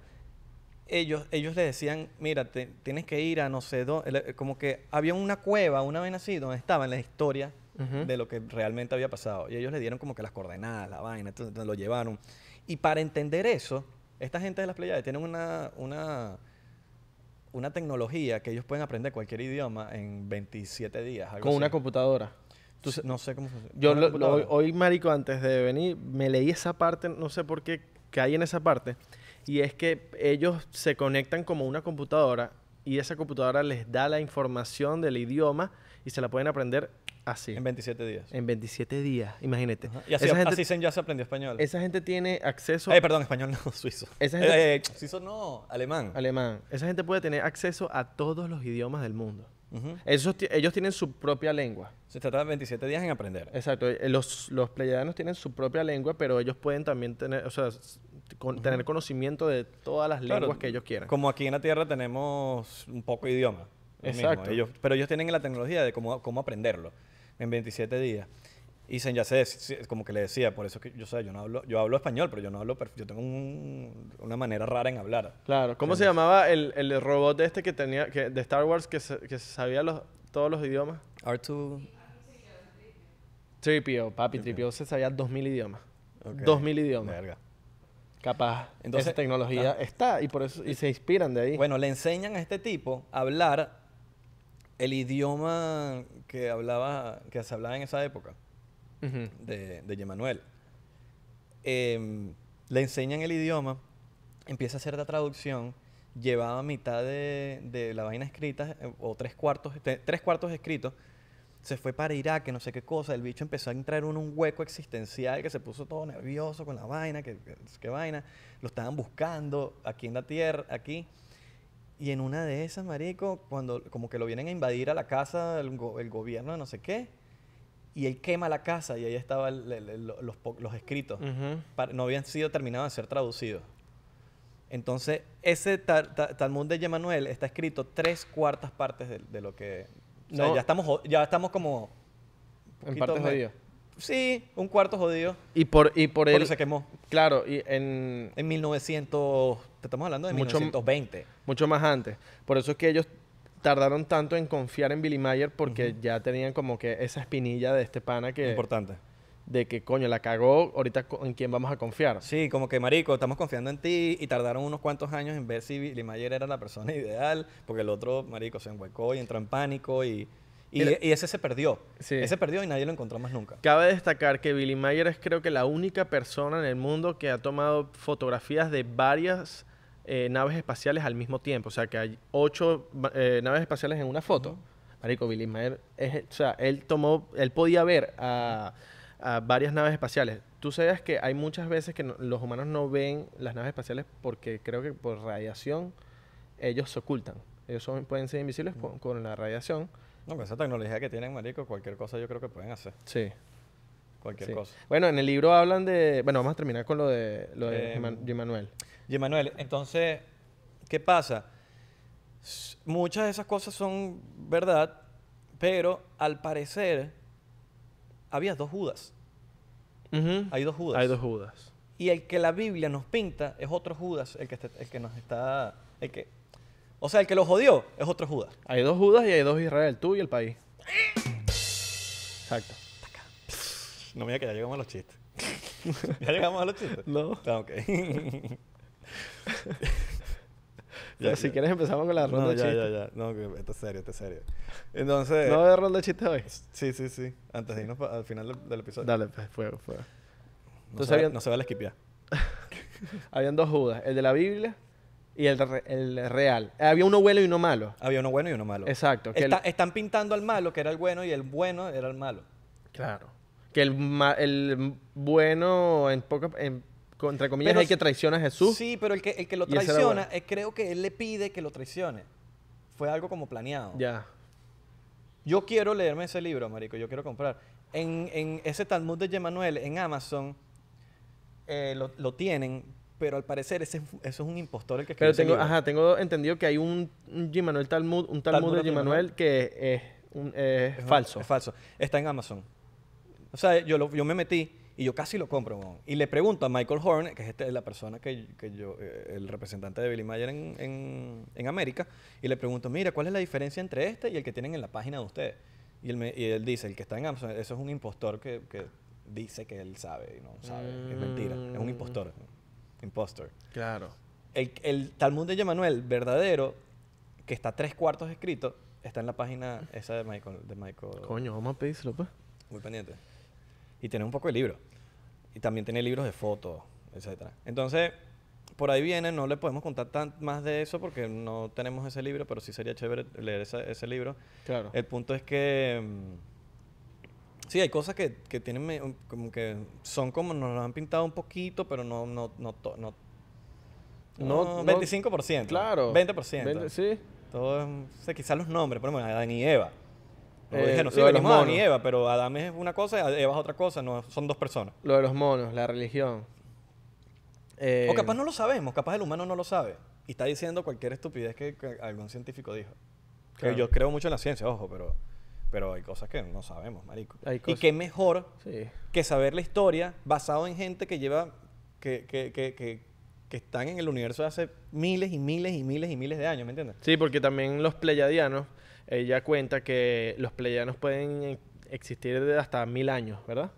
ellos, ellos le decían, mira, te- tienes que ir a no sé dónde. Como que había una cueva, una vez así, donde estaban las historias De lo que realmente había pasado. Y ellos le dieron como que las coordenadas, la vaina, entonces, entonces lo llevaron. Y para entender eso, esta gente de las Pleiades tienen una, una, una tecnología que ellos pueden aprender cualquier idioma en 27 días. algo Con una computadora. Tú no sé cómo funciona. Yo ¿Una lo- hoy, Marico, antes de venir, me leí esa parte, no sé por qué caí en esa parte, y es que ellos se conectan como una computadora y esa computadora les da la información del idioma y se la pueden aprender así, En en, 27 días. 27 días, imagínate. Ajá. Y así, esa, gente, así se- ya se aprendió español. esa gente tiene acceso Eh, perdón, español no, suizo. Esa gente- Eh, eh, suizo no, alemán. alemán, esa gente puede tener acceso a todos los idiomas del mundo. Esos ti- ellos tienen su propia lengua. Se trata de 27 días en aprender. Exacto, eh, los, los pleiadianos tienen su propia lengua, pero ellos pueden también tener, o sea, tener conocimiento de todas las Claro, lenguas que ellos quieran. Como aquí en la Tierra tenemos un poco de idioma. Exacto. Ellos, pero ellos tienen la tecnología de cómo, cómo aprenderlo en 27 días. Y Sen ya sé, sí, como que le decía, por eso que yo sé, yo no hablo, yo hablo español, pero yo no hablo, yo tengo un- una manera rara en hablar. Claro, ¿cómo se llamaba el, el robot este que tenía, que, de Star Wars que, se- que sabía los, todos los idiomas? R2, Tripio, papi, Tripio se sabía 2000 idiomas. ok. 2000 idiomas. Verga. Capaz. Entonces- esa tecnología está y por eso y se inspiran de ahí. Bueno, le enseñan a este tipo a hablar el idioma que hablaba, que se hablaba en esa época. De, de Yemanuel. Em, le enseñan el idioma, empieza a hacer la traducción, llevaba mitad de, de la vaina escrita, eh, o tres cuartos, te- tres cuartos escritos, se fue para Irak, que no sé qué cosa, el bicho empezó a entrar en un hueco existencial que se puso todo nervioso con la vaina, que, que, que vaina, lo estaban buscando aquí en la tierra, aquí. Y en una de esas, marico, cuando como que lo vienen a invadir a la casa el, go- el gobierno de no sé qué, y él quema la casa y ahí estaban los, los escritos. Ujú. Par- No habían sido terminados de ser traducidos. Entonces, ese ta- ta- Talmud de Yemanuel está escrito tres cuartas partes de, de lo que... O sea, No. ya, estamos, ya estamos como... En partes jodidas. Sí, un cuarto jodido. Y por, y por Porque se quemó. claro, y en En 1900... Te estamos hablando de Mucho- 1920. mucho más antes. Por eso es que ellos tardaron tanto en confiar en Billy Mayer porque ya tenían como que esa espinilla de este pana que Importante. de que, coño, la cagó, ahorita en quién vamos a confiar. Sí, como que, marico, estamos confiando en ti y tardaron unos cuantos años en ver si Billy Mayer era la persona ideal, porque el otro, marico, se enhuecó y entró en pánico y, y, ese se perdió. Sí. Ese perdió y nadie lo encontró más nunca. Cabe destacar que Billy Mayer es creo que la única persona en el mundo que ha tomado fotografías de varias eh, naves espaciales al mismo tiempo. O sea, que hay ocho eh, naves espaciales en una foto. Marico, Billy Mayer, es, o sea, él tomó, él podía ver a, a varias naves espaciales. Tú sabes que hay muchas veces que no- los humanos no ven las naves espaciales porque creo que por radiación ellos se ocultan. Ellos son- pueden ser invisibles con la radiación. No, con esa tecnología que tienen, marico, cualquier cosa yo creo que pueden hacer. Sí. Cualquier Sí. cosa. Bueno, en el libro hablan de. Bueno, vamos a terminar con lo de, lo de Em, Eman- Manuel. Y Emanuel, entonces, ¿qué pasa? Muchas de esas cosas son verdad, pero al parecer había dos Judas. Hay dos Judas. Hay dos Judas. Y el que la Biblia nos pinta es otro Judas, el que, este- el que nos está... El que, o sea, el que lo jodió es otro Judas. Hay dos Judas y hay dos Israel, tú y el país. Exacto. No mira que ya llegamos a los chistes. ¿Ya llegamos a los chistes? No. Ah, ok. Pero si quieres empezamos con la ronda No, de ya, chistes. ya, ya. No, que esto es serio, esto es serio. Entonces... ¿No va a haber ronda de chistes hoy? Sí, sí, sí. Antes de irnos pa- al final del, del episodio. Dale, pues, fuego, fuego. No, Entonces se, va- habían- no se va a la esquipiar. Habían dos Judas, el de la Biblia y el, re- el real. Había uno bueno y uno malo. Había uno bueno y uno malo. Exacto. Que el- Está- Están pintando al malo, que era el bueno, y el bueno era el malo. Claro. Que el, ma- el bueno, en poca, en, con- entre comillas, Pero es el que s- traiciona a Jesús. Sí, pero el que, el que lo Y ese era traiciona, bueno. eh, creo que él le pide que lo traicione. Fue algo como planeado. Ya. Yo quiero leerme ese libro, marico. Yo quiero comprar. En, en ese Talmud de Yemanuel, en Amazon, eh, lo, lo tienen, pero al parecer ese, es- eso es un impostor el que escribió Pero ese tengo, libro. ajá, tengo entendido que hay un, un Gimanuel Talmud, un Talmud, Talmud de de Gimanuel que es, un- es falso. Es falso. Está en Amazon. O sea, yo, lo- yo me metí y yo casi lo compro. Y le pregunto a Michael Horn, que es este- la persona que, que yo, eh, el representante de Billy Mayer en, en- en América, y le pregunto, mira, ¿cuál es la diferencia entre este y el que tienen en la página de ustedes? Y él, me- y él dice, el que está en Amazon, eso es un impostor que, que dice que él sabe y no sabe. Es mentira. Es un Mm. impostor. Impostor. Claro. El, el Talmud de Yemanuel verdadero, que está tres cuartos escrito, está en la página esa de Michael. De Michael Coño, vamos a pedírselo, pues. muy pendiente. Y tiene un poco de libros. Y también tiene libros de fotos, etcétera. Entonces, por ahí viene, no le podemos contar tan más de eso porque no tenemos ese libro, pero sí sería chévere leer ese, ese libro. Claro. El punto es que mm, sí, hay cosas que, que tienen como que son como nos lo han pintado un poquito, pero no no no to- no, No- no, no- 25%. Claro. 20%. Veinte- sí. Todo, o sea, quizás los nombres, por ejemplo, Adán y Eva. No Eh, dije, no, sí, venimos Adán y. Eva, pero Adán es una cosa y Eva es otra cosa, no, son dos personas. Lo de los monos, la religión. Eh, o capaz no lo sabemos, capaz el humano no lo sabe. Y está diciendo cualquier estupidez que, que algún científico dijo. Que Claro. yo creo mucho en la ciencia, ojo, pero, pero hay cosas que no sabemos, marico. Hay Y qué mejor Sí. que saber la historia basado en gente que lleva, que, que, que, que, que están en el universo de hace miles y miles y miles y miles de años, ¿me entiendes? Sí, porque también los pleyadianos, ella cuenta que los pleyadianos pueden eh, existir de hasta mil años, ¿verdad?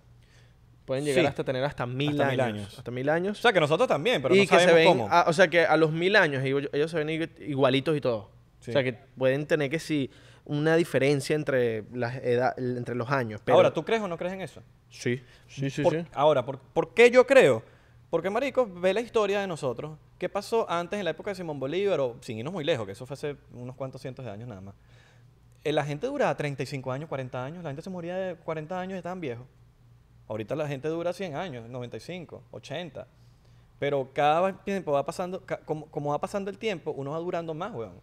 Pueden llegar Sí. hasta tener hasta mil, Hasta años, mil años. Hasta mil años. O sea, que nosotros también, pero y no que sabemos se ven, cómo. a- o sea, que a los mil años ellos, ellos se ven igu- igualitos y todo. Sí. O sea, que pueden tener que sí una diferencia entre las edad, entre los años. Pero, Ahora, ¿tú crees o no crees en eso? Sí, sí, sí, Por- sí. Ahora, ¿por, por qué yo creo? Porque, marico, ve la historia de nosotros. ¿Qué pasó antes en la época de Simón Bolívar o sin irnos muy lejos, que eso fue hace unos cuantos cientos de años nada más? Eh, la gente duraba 35 años, 40 años. La gente se moría de 40 años y estaban viejos. Ahorita la gente dura 100 años, 95, 80. Pero cada tiempo va pasando, como, como va pasando el tiempo, uno va durando más, weón.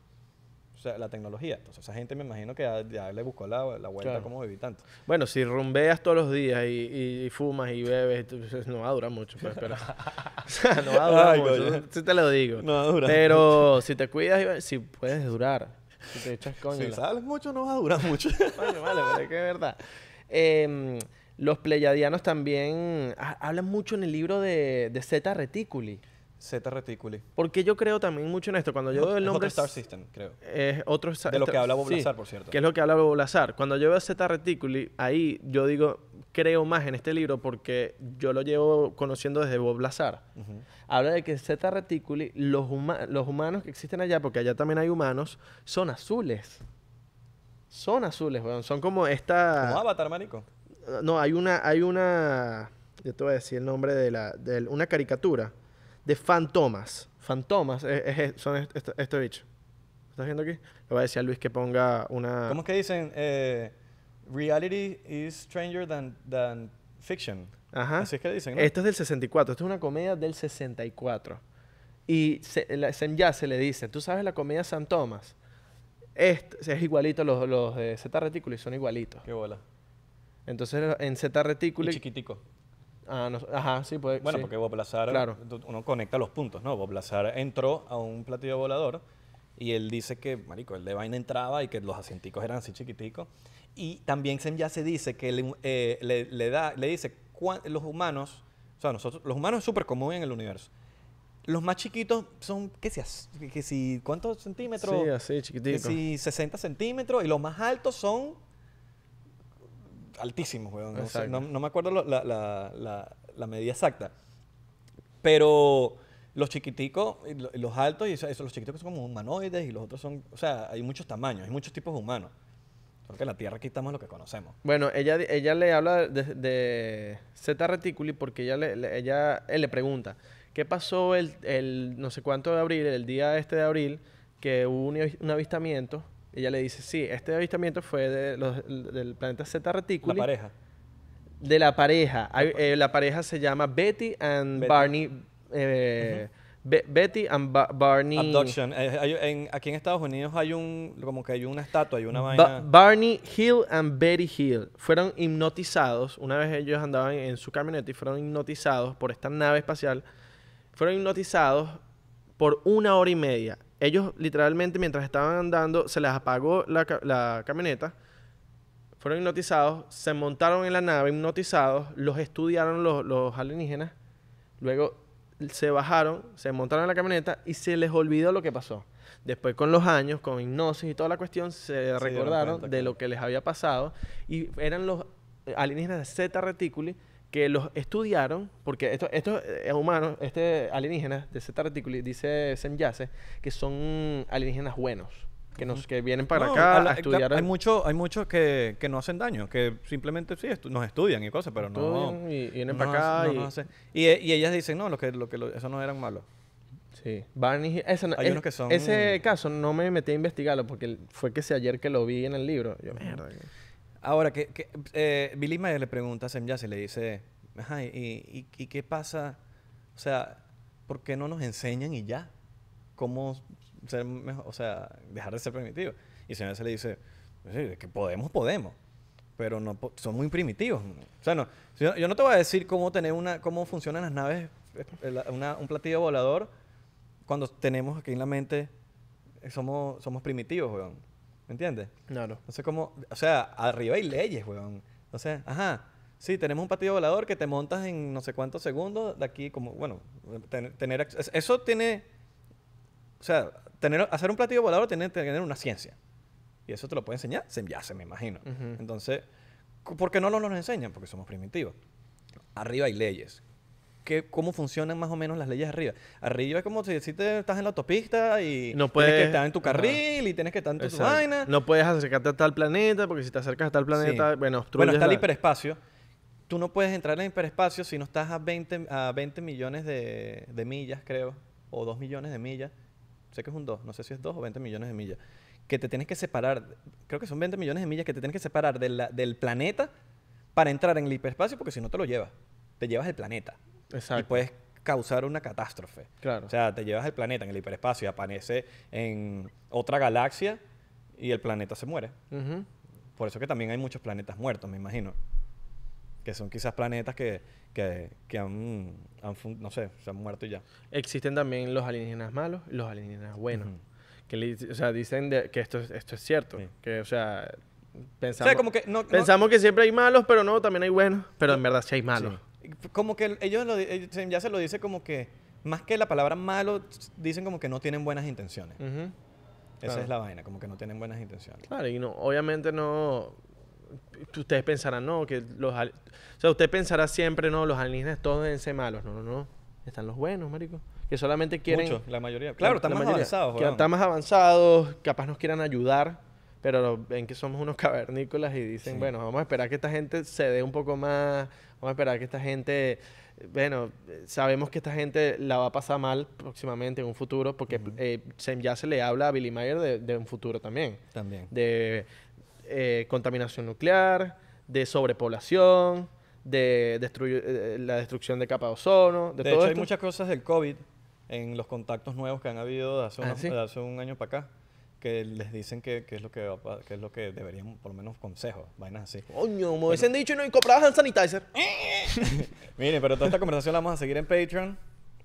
O sea, la tecnología. Entonces, esa gente me imagino que ya, ya le buscó la, la vuelta Claro. cómo vivir tanto. Bueno, si rumbeas todos los días y, y fumas y bebes, no va a durar mucho, pues, pero... o sea, no va a durar Ay, mucho, sí te lo digo. No va a durar. Pero si te cuidas, si puedes durar. Si te echas coño. Si sales mucho, no va a durar mucho. Vale, vale, pero es que es verdad. Em, los pleyadianos también ha- hablan mucho en el libro de, de Zeta Reticuli. Zeta Reticuli. Porque yo creo también mucho en esto. Cuando yo veo el Es nombre... otro Star System, creo. Es otro sa- De lo que habla Bob sí, Lazar, por cierto. Que es lo que habla Bob Lazar. Cuando yo veo Zeta Reticuli, ahí yo digo creo más en este libro porque yo lo llevo conociendo desde Bob Lazar. Ujú. Habla de que Zeta Reticuli, los, huma- los humanos que existen allá, porque allá también hay humanos, son azules. Son azules, weón. Son como esta... Como Avatar, marico. No, hay una, hay una, yo te voy a decir el nombre de la, de una caricatura de Fantomas. Fantomas es- es- son est- est- este bicho. ¿Estás viendo aquí? Le voy a decir a Luis que ponga una... ¿Cómo es que dicen? Eh, reality is stranger than, than fiction. Ajá. Así es que dicen, ¿no? Esto es del 64. Esto es una comedia del 64. Y se, la, Sem se le dice, ¿tú sabes la comedia San Tomás? Este, es igualito, los, los de Z Reticuli son igualitos. Qué bola. Entonces en Z Y Reticuli... chiquitico. Ah, no, ajá, sí, puede Bueno, sí. porque Bob Lazar, Claro. uno conecta los puntos, ¿no? Bob Lazar entró a un platillo volador y él dice que, marico, el de vaina entraba y que los asienticos eran así chiquiticos. Y también ya se dice que le, eh, le- le da, le dice, los humanos, o sea, nosotros, los humanos es súper común en el universo. Los más chiquitos son, ¿qué si, que si ¿cuántos centímetros? Sí, así, que chiquitico. si 60 centímetros y los más altos son altísimos, weón. No, sé, Exacto. no- no me acuerdo lo- la, la- la- la medida exacta. Pero los chiquiticos los altos, y eso, los chiquiticos son como humanoides y los otros son, o sea, hay muchos tamaños, hay muchos tipos humanos. Porque la Tierra aquí estamos lo que conocemos. Bueno, ella, ella le habla de, de Zeta Reticuli porque ella le, le- ella, él le pregunta, ¿qué pasó el, el no sé cuánto de abril, el día este de abril, que hubo un avistamiento? Ella le dice, sí, este avistamiento fue de los- del planeta Zeta La Reticuli. pareja. De la pareja. Hay- eh, la pareja se llama Betty and Betty. Barney. eh, Be- Betty and Ba- Barney. Abduction. Eh, hay- en- aquí en Estados Unidos hay un, como que hay una estatua, hay una Ba- vaina. Barney Hill and Betty Hill fueron hipnotizados. Una vez ellos andaban en su camioneta y fueron hipnotizados por esta nave espacial. Fueron hipnotizados por una hora y media. Ellos literalmente mientras estaban andando se les apagó la, la camioneta. Fueron hipnotizados, se montaron en la nave hipnotizados, los estudiaron los, los alienígenas. Luego se bajaron, se montaron en la camioneta y se les olvidó lo que pasó. Después con los años, con hipnosis y toda la cuestión, se recordaron cuenta, de claro. lo que les había pasado y eran los alienígenas de Zeta Reticuli que los estudiaron, porque estos eh, humanos, este alienígenas de Zeta Reticuli, dice Semyase, que son alienígenas buenos, que, nos, que vienen para No, acá a estudiar. Hay muchos hay muchos que, que no hacen daño, que simplemente sí estu- nos estudian y cosas, pero no. y, y vienen para acá hace- no y... y, y ellas dicen, no, lo que, lo que lo- eso no eran malos. Sí, ese, no- Hay es- unos que son- ese caso no me metí a investigarlo porque fue que se ayer que lo vi en el libro. Yo, mierda. Ahora, que, eh, Billy Mayer le pregunta a Sem Yassi, le dice, ¿y, qué pasa? O sea, ¿por qué no nos enseñan y ya? ¿Cómo ser mejor? O sea, dejar de ser primitivo. Y Sem le dice, "Pues sí, que podemos, podemos. Pero no son muy primitivos. O sea, no, yo, yo no te voy a decir cómo tener una, cómo funcionan las naves, eh, una- un platillo volador, cuando tenemos aquí en la mente, somos, somos primitivos, weón. ¿Me entiendes? Claro. No sé cómo, o sea, arriba hay leyes, weón. O sea, ajá, sí, tenemos un platillo volador que te montas en no sé cuántos segundos de aquí, como, bueno, ten- tener, eso tiene, o sea, tener, hacer un platillo volador tiene que tener una ciencia. Y eso te lo puede enseñar, se se me imagino. Entonces, ¿por qué no nos lo enseñan? Porque somos primitivos. Arriba hay leyes. ¿Qué, ¿Cómo funcionan más o menos las leyes arriba? Arriba es como si, si te estás en la autopista y No tienes que estar en tu ajá. carril y tienes que estar en tu, tu vaina. No puedes acercarte a tal planeta porque si te acercas a tal planeta, Sí. bueno, Bueno, está el la- hiperespacio. Tú no puedes entrar en el hiperespacio si no estás a 20, a 20 millones de, de millas, creo, o 2 millones de millas. Sé que es un 2, no sé si es 2 o 20 millones de millas. Que te tienes que separar, creo que son 20 millones de millas que te tienes que separar de la- del planeta para entrar en el hiperespacio porque si no te lo llevas. Te llevas el planeta. Exacto. Y puedes causar una catástrofe. Claro. O sea, te llevas el planeta en el hiperespacio y aparece en otra galaxia y el planeta se muere. Por eso que también hay muchos planetas muertos, me imagino. Que son quizás planetas que, que, que han, no sé, se han muerto y ya. Existen también los alienígenas malos y los alienígenas buenos. Ujú. que le- o sea, dicen de- que esto es, esto es cierto. Sí. Que, o sea, O pensamos, sea, como que no, no- pensamos que siempre hay malos, pero no, también hay buenos. Pero en verdad sí hay malos. sí. Como que ellos lo ellos se- ya se lo dice como que, más que la palabra malo, dicen como que no tienen buenas intenciones. Ujú. Esa claro. es la vaina, como que no tienen buenas intenciones. Claro, y no, obviamente no. ustedes pensarán, no, que los... O sea, usted pensará siempre, no, los alienígenas todos deben ser malos. No, no, no. Están los buenos, marico. Que solamente quieren... Mucho, la mayoría. Claro, están más mayoría, avanzados, que están más avanzados, capaz nos quieran ayudar, pero ven que somos unos cavernícolas y dicen, Sí. bueno, vamos a esperar que esta gente se dé un poco más, vamos a esperar que esta gente, bueno, eh, sabemos que esta gente la va a pasar mal próximamente en un futuro, porque eh, se- ya se le habla a Billy Mayer de, de un futuro también, También. de eh, contaminación nuclear, de sobrepoblación, de eh, la destrucción de capa de ozono, de, De, todo hecho, hay esto. muchas cosas del COVID en los contactos nuevos que han habido de hace, Ah, unos- ¿sí? de hace un año para acá que les dicen que, que es lo que va pa- que es lo que deberían, por lo menos consejos, vainas así. Coño, me hubiesen dicho y no comprabas hand sanitizer. Miren, pero toda esta conversación la vamos a seguir en Patreon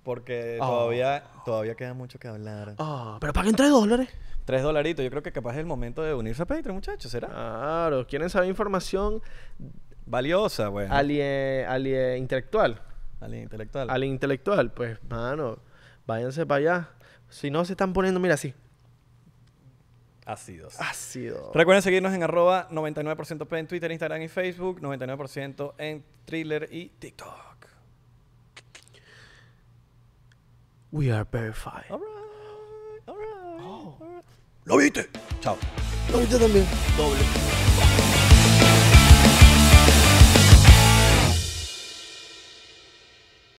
porque Ah. todavía, todavía queda mucho que hablar. Ah, pero paguen 3 dólares. Tres dolaritos, yo creo que capaz es el momento de unirse a Patreon, muchachos, ¿será? Claro, quieren saber información Valiosa, güey. alie, alie intelectual. Alguien intelectual. Al intelectual, pues, mano, váyanse para allá. Si no, se están poniendo, mira, así. Ácidos. Ácido. Recuerden seguirnos en arroba 99% P en Twitter, Instagram y Facebook, 99% en Thriller y TikTok. We are verified. Alright, alright, alright. ¿Lo viste? Chao. ¿Lo viste también? Doble.